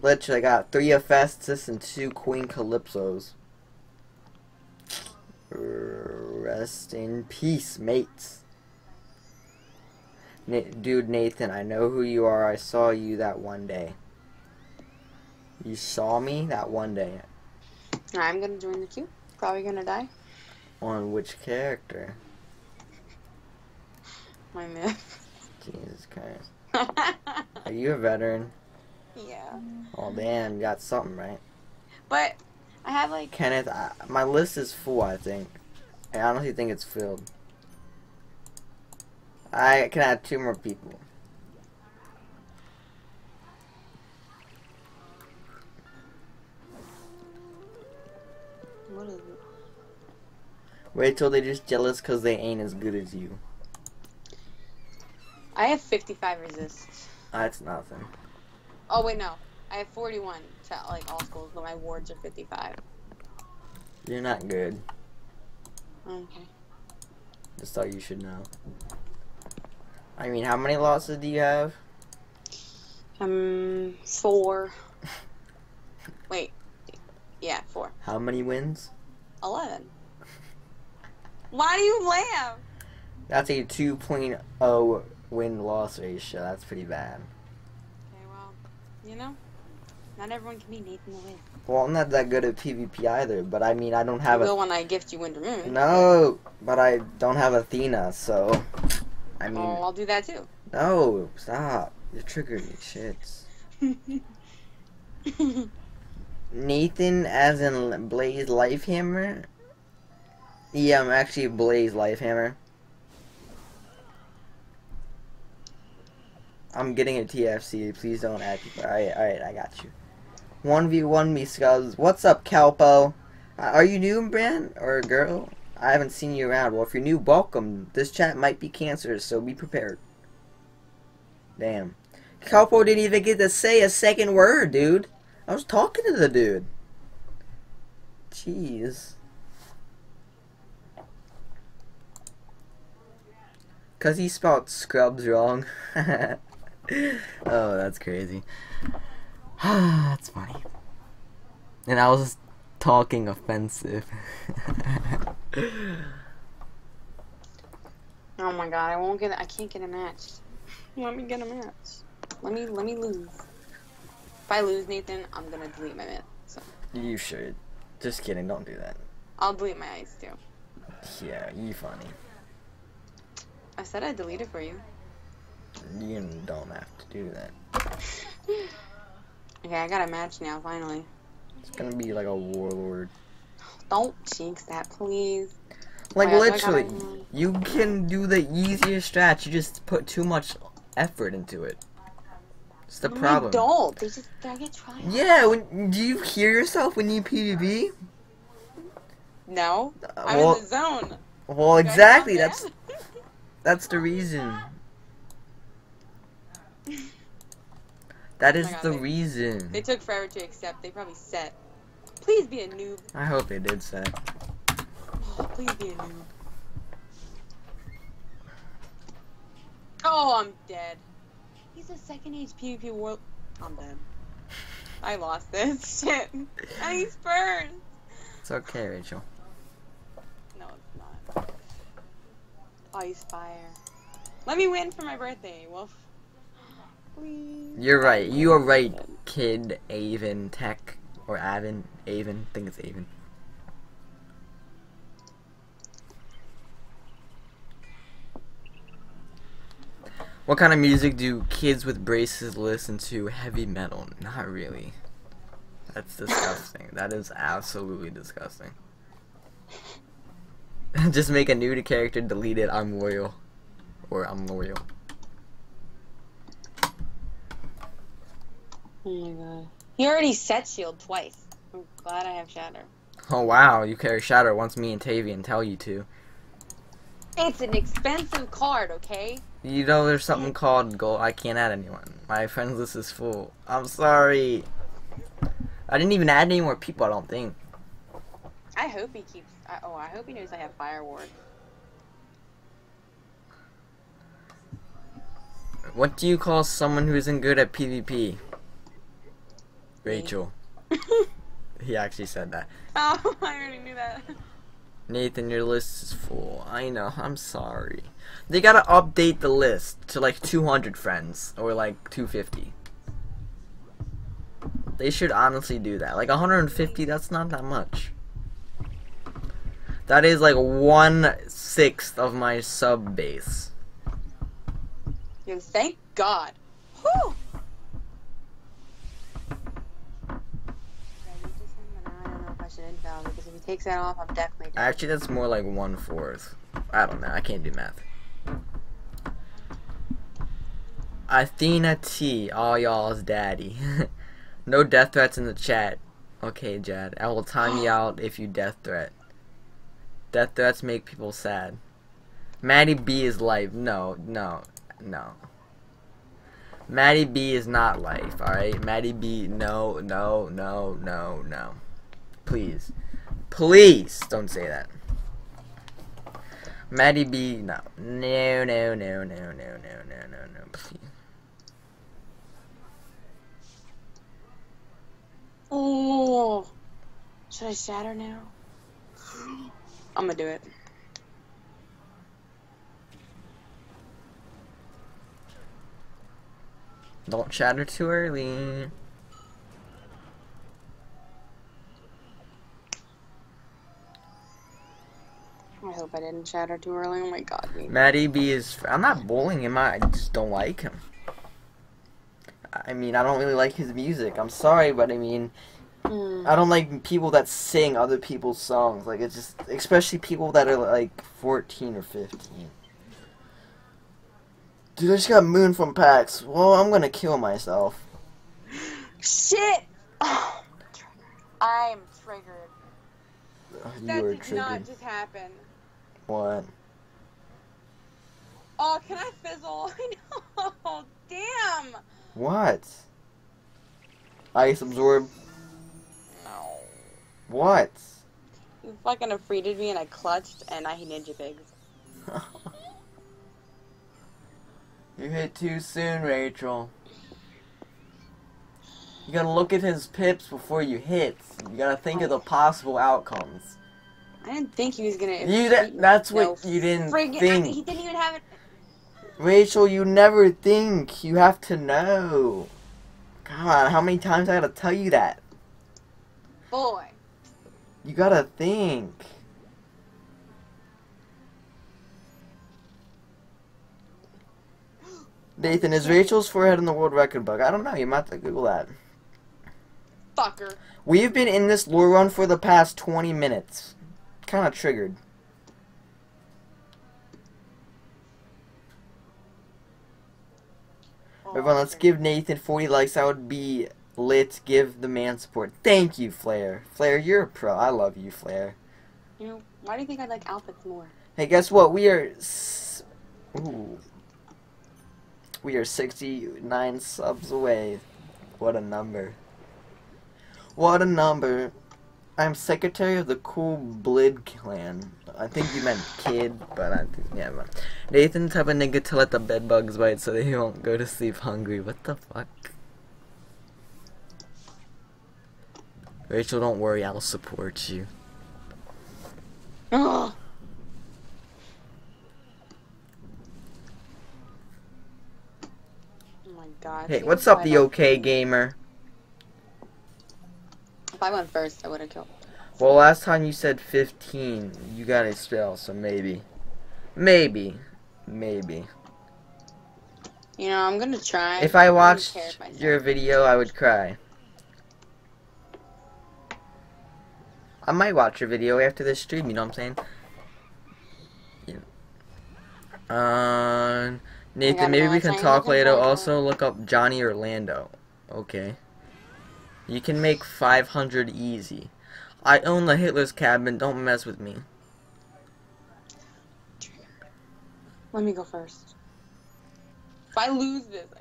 Literally, I got three Hephaestus and two Queen Calypsos. Rest in peace, mates. Na- Dude, Nathan, I know who you are. I saw you that one day. You saw me that one day. I'm gonna join the queue. Probably gonna die. On which character? My myth. Jesus Christ. Are you a veteran? yeah. Oh, damn, you got something right. But I have like Kenneth, I, my list is full, I think. I honestly think it's filled. I can add two more people. what is it? Wait till they're just jealous because they ain't as good as you. I have 55 resists. That's nothing. Oh wait, no. I have 41 to like all schools, but my wards are 55. You're not good. Okay. Just thought you should know. I mean, how many losses do you have? Um, four. Wait. Yeah, four. How many wins? Eleven. Why do you laugh? That's a 2.0 win loss ratio. That's pretty bad. Okay, well, you know, not everyone can be Nathan the. Well, I'm not that good at PvP either, but I mean, I don't have I a will when I gift you Wintermoon. No, but I don't have Athena, so I mean, Oh, I'll do that too. no, stop. You're triggering me, shits. Nathan, as in Blaze Lifehammer. Yeah, I'm actually Blaze Lifehammer. I'm getting a TFC. Please don't act. Alright, alright, I got you. 1v1 me, Scubs. What's up, Calpo? Uh, are you new, Brand? Or a girl? I haven't seen you around. Well, if you're new, welcome. This chat might be cancerous, so be prepared. Damn. Calpo didn't even get to say a second word, dude. I was talking to the dude. Jeez. Cause he spelled scrubs wrong. oh, that's crazy. that's funny. And I was just talking offensive. oh my god, I won't get. it. I can't get a match. Let me get a match. Let me let me lose. If I lose, Nathan, I'm gonna delete my myth. So you should. Just kidding, don't do that. I'll delete my eyes too. Yeah, you funny. I said I'd delete it for you. You don't have to do that. Okay, I got a match now. Finally. It's gonna be like a warlord. Don't jinx that, please. Like Oh, yeah, literally, you can do the easier strat. You just put too much effort into it. It's the problem. adult. They just I get tried. Yeah, when do you hear yourself when you PvP? No, Uh, I'm well, in the zone. well, exactly. That's that's the reason. That oh is Oh God, the they- reason. They took forever to accept. They probably set. Please be a noob. I hope they did set. Oh, please be a noob. Oh, I'm dead. He's a second age PvP world. I'm dead. I lost this shit. And he's burned. It's okay, Rachel. No, it's not. Ice fire. Let me win for my birthday, Wolf. Please. You're right. You are right, kid. Avon Tech or Avon. Avon. I think it's Avon. What kind of music do kids with braces listen to? Heavy metal. Not really. That's disgusting. that is absolutely disgusting. Just make a new character, delete it, I'm loyal. Or I'm loyal. Oh my god. He already set shield twice. I'm glad I have shatter. Oh wow, you carry Shatter once me and Tavian tell you to. It's an expensive card, okay? You know there's something called gold. I can't add anyone. My friends list is full. I'm sorry. I didn't even add any more people. I don't think. I hope he keeps. I, oh, I hope he knows I have Fire Ward. What do you call someone who isn't good at PvP? Rachel. he actually said that. oh, I already knew that. Nathan, your list is full. I know. I'm sorry. They gotta update the list to like 200 friends or like 250. They should honestly do that. Like 150, that's not that much. That is like one sixth of my sub base. Yo, thank God. Whew. I don't know if I should inval because if he takes that off, I'm definitely dead. Actually, that's more like one fourth. I don't know. I can't do math. Athena T, all y'all's daddy. no death threats in the chat. Okay, Jad. I will time you out if you death threat. Death threats make people sad. Matty B is life. No, no, no. Matty B is not life, alright? Matty B, no, no, no, no, no. Please. Please don't say that. Matty B, no. No, no, no, no, no, no, no, no, no, please. Oh, should I shatter now? I'm gonna do it. Don't shatter too early. I hope I didn't shatter too early. Oh my god. me. Matty B is. I'm not bullying him. I just don't like him. I mean, I don't really like his music. I'm sorry, but I mean, Mm. I don't like people that sing other people's songs. Like it's just, especially people that are like 14 or 15. Dude, I just got moon from PAX. Well, I'm gonna kill myself. Shit! Oh, I'm triggered. Ugh, You That were did triggered. not just happen. What? Oh, can I fizzle? I know. Damn. What? Ice absorb. No. What? You fucking defeated me and I clutched and I hit ninja pigs. you hit too soon, Rachel. You gotta look at his pips before you hit. You gotta think of the possible outcomes. I didn't think he was gonna. You that, that's what No, you didn't Friggin' I, think. he didn't even have it. Rachel, you never think. You have to know. God, how many times I gotta tell you that? Boy. You gotta think. Nathan, is Rachel's forehead in the world record book? I don't know. You might have to Google that. Fucker. We've been in this lore run for the past 20 minutes. Kind of triggered. Oh, Everyone, let's give Nathan 40 likes. That would be lit. Give the man support. Thank you, Flair. Flair, you're a pro. I love you, Flair. You know, why do you think I like outfits more? Hey, guess what? We are. Ooh. We are 69 subs away. What a number. What a number. I'm secretary of the Cool Blid clan. I think you meant kid, but I think, yeah. But Nathan type of nigga to let the bed bugs bite so they won't go to sleep hungry. What the fuck? Rachel, don't worry, I'll support you. Ugh. Oh my god. Hey, what's up, the OK gamer? If I went first, I would have killed. Well, last time you said 15, you got a spell, so maybe. Maybe. Maybe. You know, I'm gonna try. If I watched I your video, I would cry. I might watch your video after this stream, you know what I'm saying? Yeah. Uh, Nathan, maybe we can talk later. Also, look up Johnny Orlando. Okay. You can make 500 easy. I own the Hitler's cabin. Don't mess with me. Let me go first. If I lose this, I...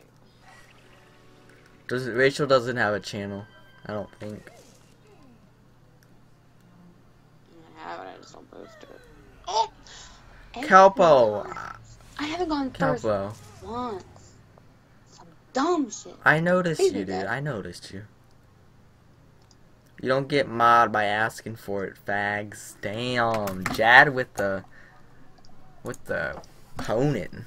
Does Rachel doesn't have a channel? I don't think. I have it, I just don't post it. Oh! Kelpo. I haven't gone first Kelpo. once. Some dumb shit. I noticed Please you, dude. I noticed you. You don't get mod by asking for it, fags. Damn, Jad with the with the ponin.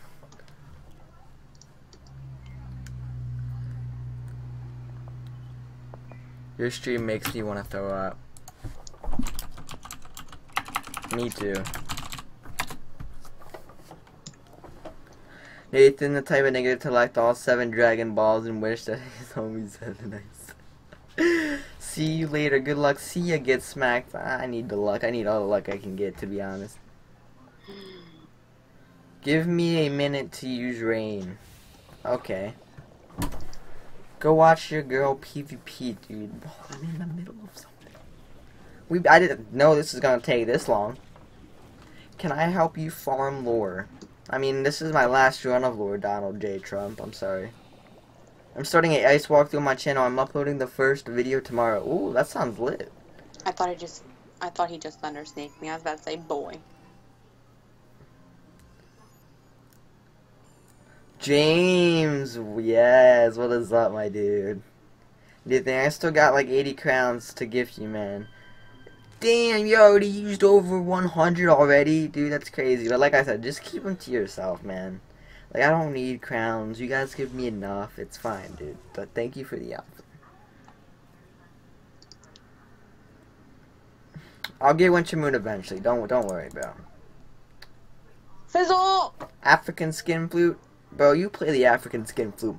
Your stream makes me want to throw up. Me too. Nathan, the type of nigga to collect all seven Dragon Balls and wish that his homies had a nice. See you later. Good luck. See ya. Get smacked. I need the luck. I need all the luck I can get, to be honest. Give me a minute to use rain. Okay. Go watch your girl PvP, dude. Oh, I'm in the middle of something. We I didn't know this is gonna take this long. Can I help you farm lore? I mean, this is my last run of lore, Donald J. Trump. I'm sorry. I'm starting a ice walkthrough on my channel. I'm uploading the first video tomorrow. Ooh, that sounds lit. I thought it just... I thought he just thunder snaked me. I was about to say, boy. James, yes. What is up, my dude? Dude, think I still got like 80 crowns to gift you, man. Damn, you already used over 100 already? Dude, that's crazy. But like I said, just keep them to yourself, man. Like, I don't need crowns. You guys give me enough. It's fine, dude. But thank you for the offer. I'll get Wintermoon eventually. Don't don't worry, bro. Fizzle! African skin flute, bro. You play the African skin flute.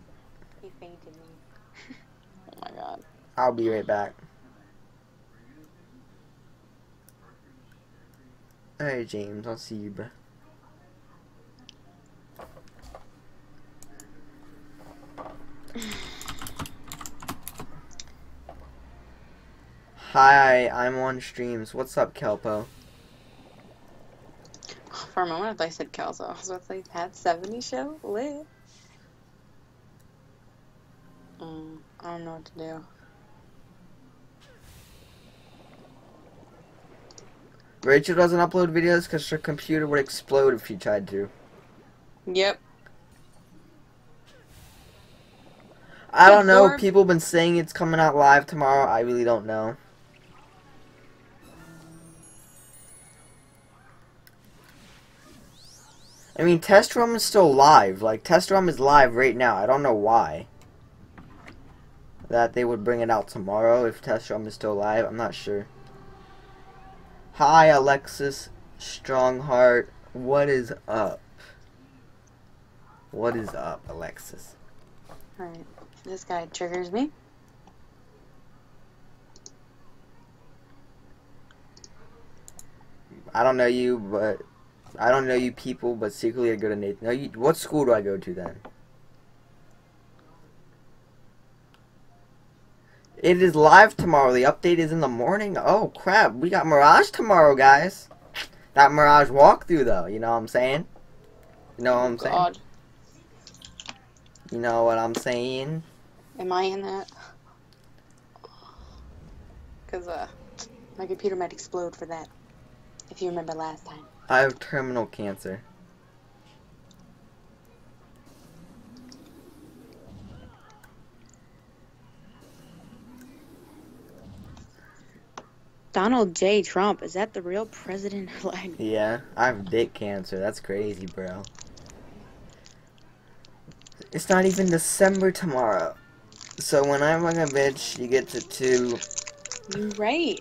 He fainted me. oh my god. I'll be right back. Alright, James. I'll see you, bro. Hi, I'm on streams. What's up, Kelpo? For a moment, I thought I said Kelso. I was about to say, That '70s Show? Lit. Mm, I don't know what to do. Rachel doesn't upload videos because her computer would explode if she tried to. Yep. I don't know. People been saying it's coming out live tomorrow. I really don't know. I mean, Test Realm is still live. Like, Test Realm is live right now. I don't know why. That they would bring it out tomorrow if Test Realm is still live. I'm not sure. Hi, Alexis Strongheart. What is up? What is up, Alexis? Alright. This guy triggers me. I don't know you, but I don't know you people, but secretly I go to Nathan. No, you, what school do I go to then? It is live tomorrow. The update is in the morning. Oh crap, we got Mirage tomorrow, guys. That Mirage walkthrough though, you know what I'm saying? You know what I'm saying? You know what I'm saying? Am I in that? Because, uh, my computer might explode for that. If you remember last time. I have terminal cancer. Donald J. Trump, is that the real president elect? Yeah, I have dick cancer. That's crazy, bro. It's not even December tomorrow. So when I'm like a bitch, you get to two. You're right.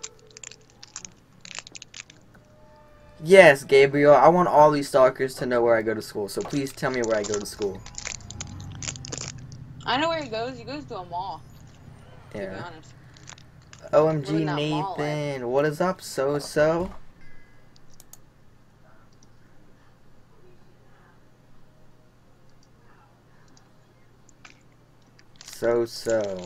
Yes, Gabriel, I want all these stalkers to know where I go to school. So please tell me where I go to school. I know where he goes. He goes to a mall, to be Yeah. honest. OMG, that mall? Nathan. What is up, so so? So so.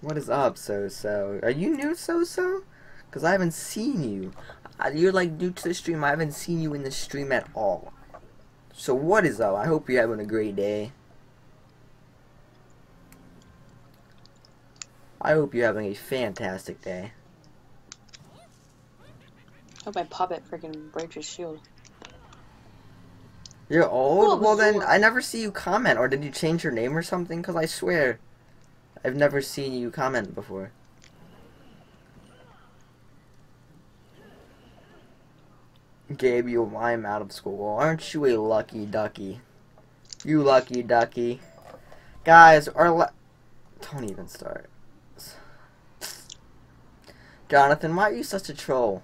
What is up, So So? Are you new, So So? Because I haven't seen you. Uh, You're like new to the stream. I haven't seen you in the stream at all. So what is up? I hope you're having a great day. I hope you're having a fantastic day. Hope my puppet freaking breaks his shield. You're old? Oh, well then, I never see you comment. Or did you change your name or something? Because I swear, I've never seen you comment before. You, I'm out of school. Aren't you a lucky ducky? You lucky ducky. Guys, or le- don't even start. Jonathan, why are you such a troll?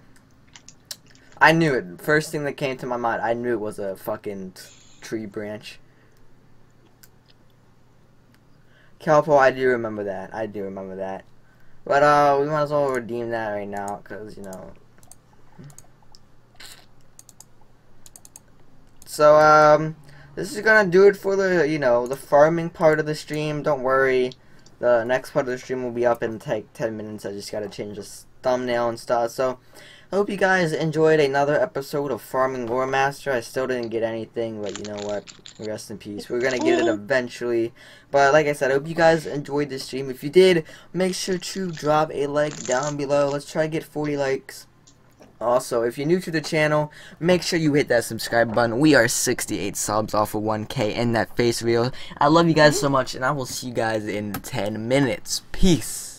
I knew it. First thing that came to my mind, I knew it was a fucking tree branch. Calpo, I do remember that. I do remember that. But, uh, we might as well redeem that right now, because, you know. So, um, this is gonna do it for the, you know, the farming part of the stream. Don't worry. The next part of the stream will be up in, like, 10 minutes. I just gotta change the s- thumbnail and stuff. So, I hope you guys enjoyed another episode of Farming Lore Master. I still didn't get anything, but you know what? Rest in peace. We're gonna get it eventually. But like I said, I hope you guys enjoyed this stream. If you did, make sure to drop a like down below. Let's try to get 40 likes. Also, if you're new to the channel, make sure you hit that subscribe button. We are 68 subs off of 1k in that face reel. I love you guys so mm-hmm. much, and I will see you guys in 10 minutes. Peace.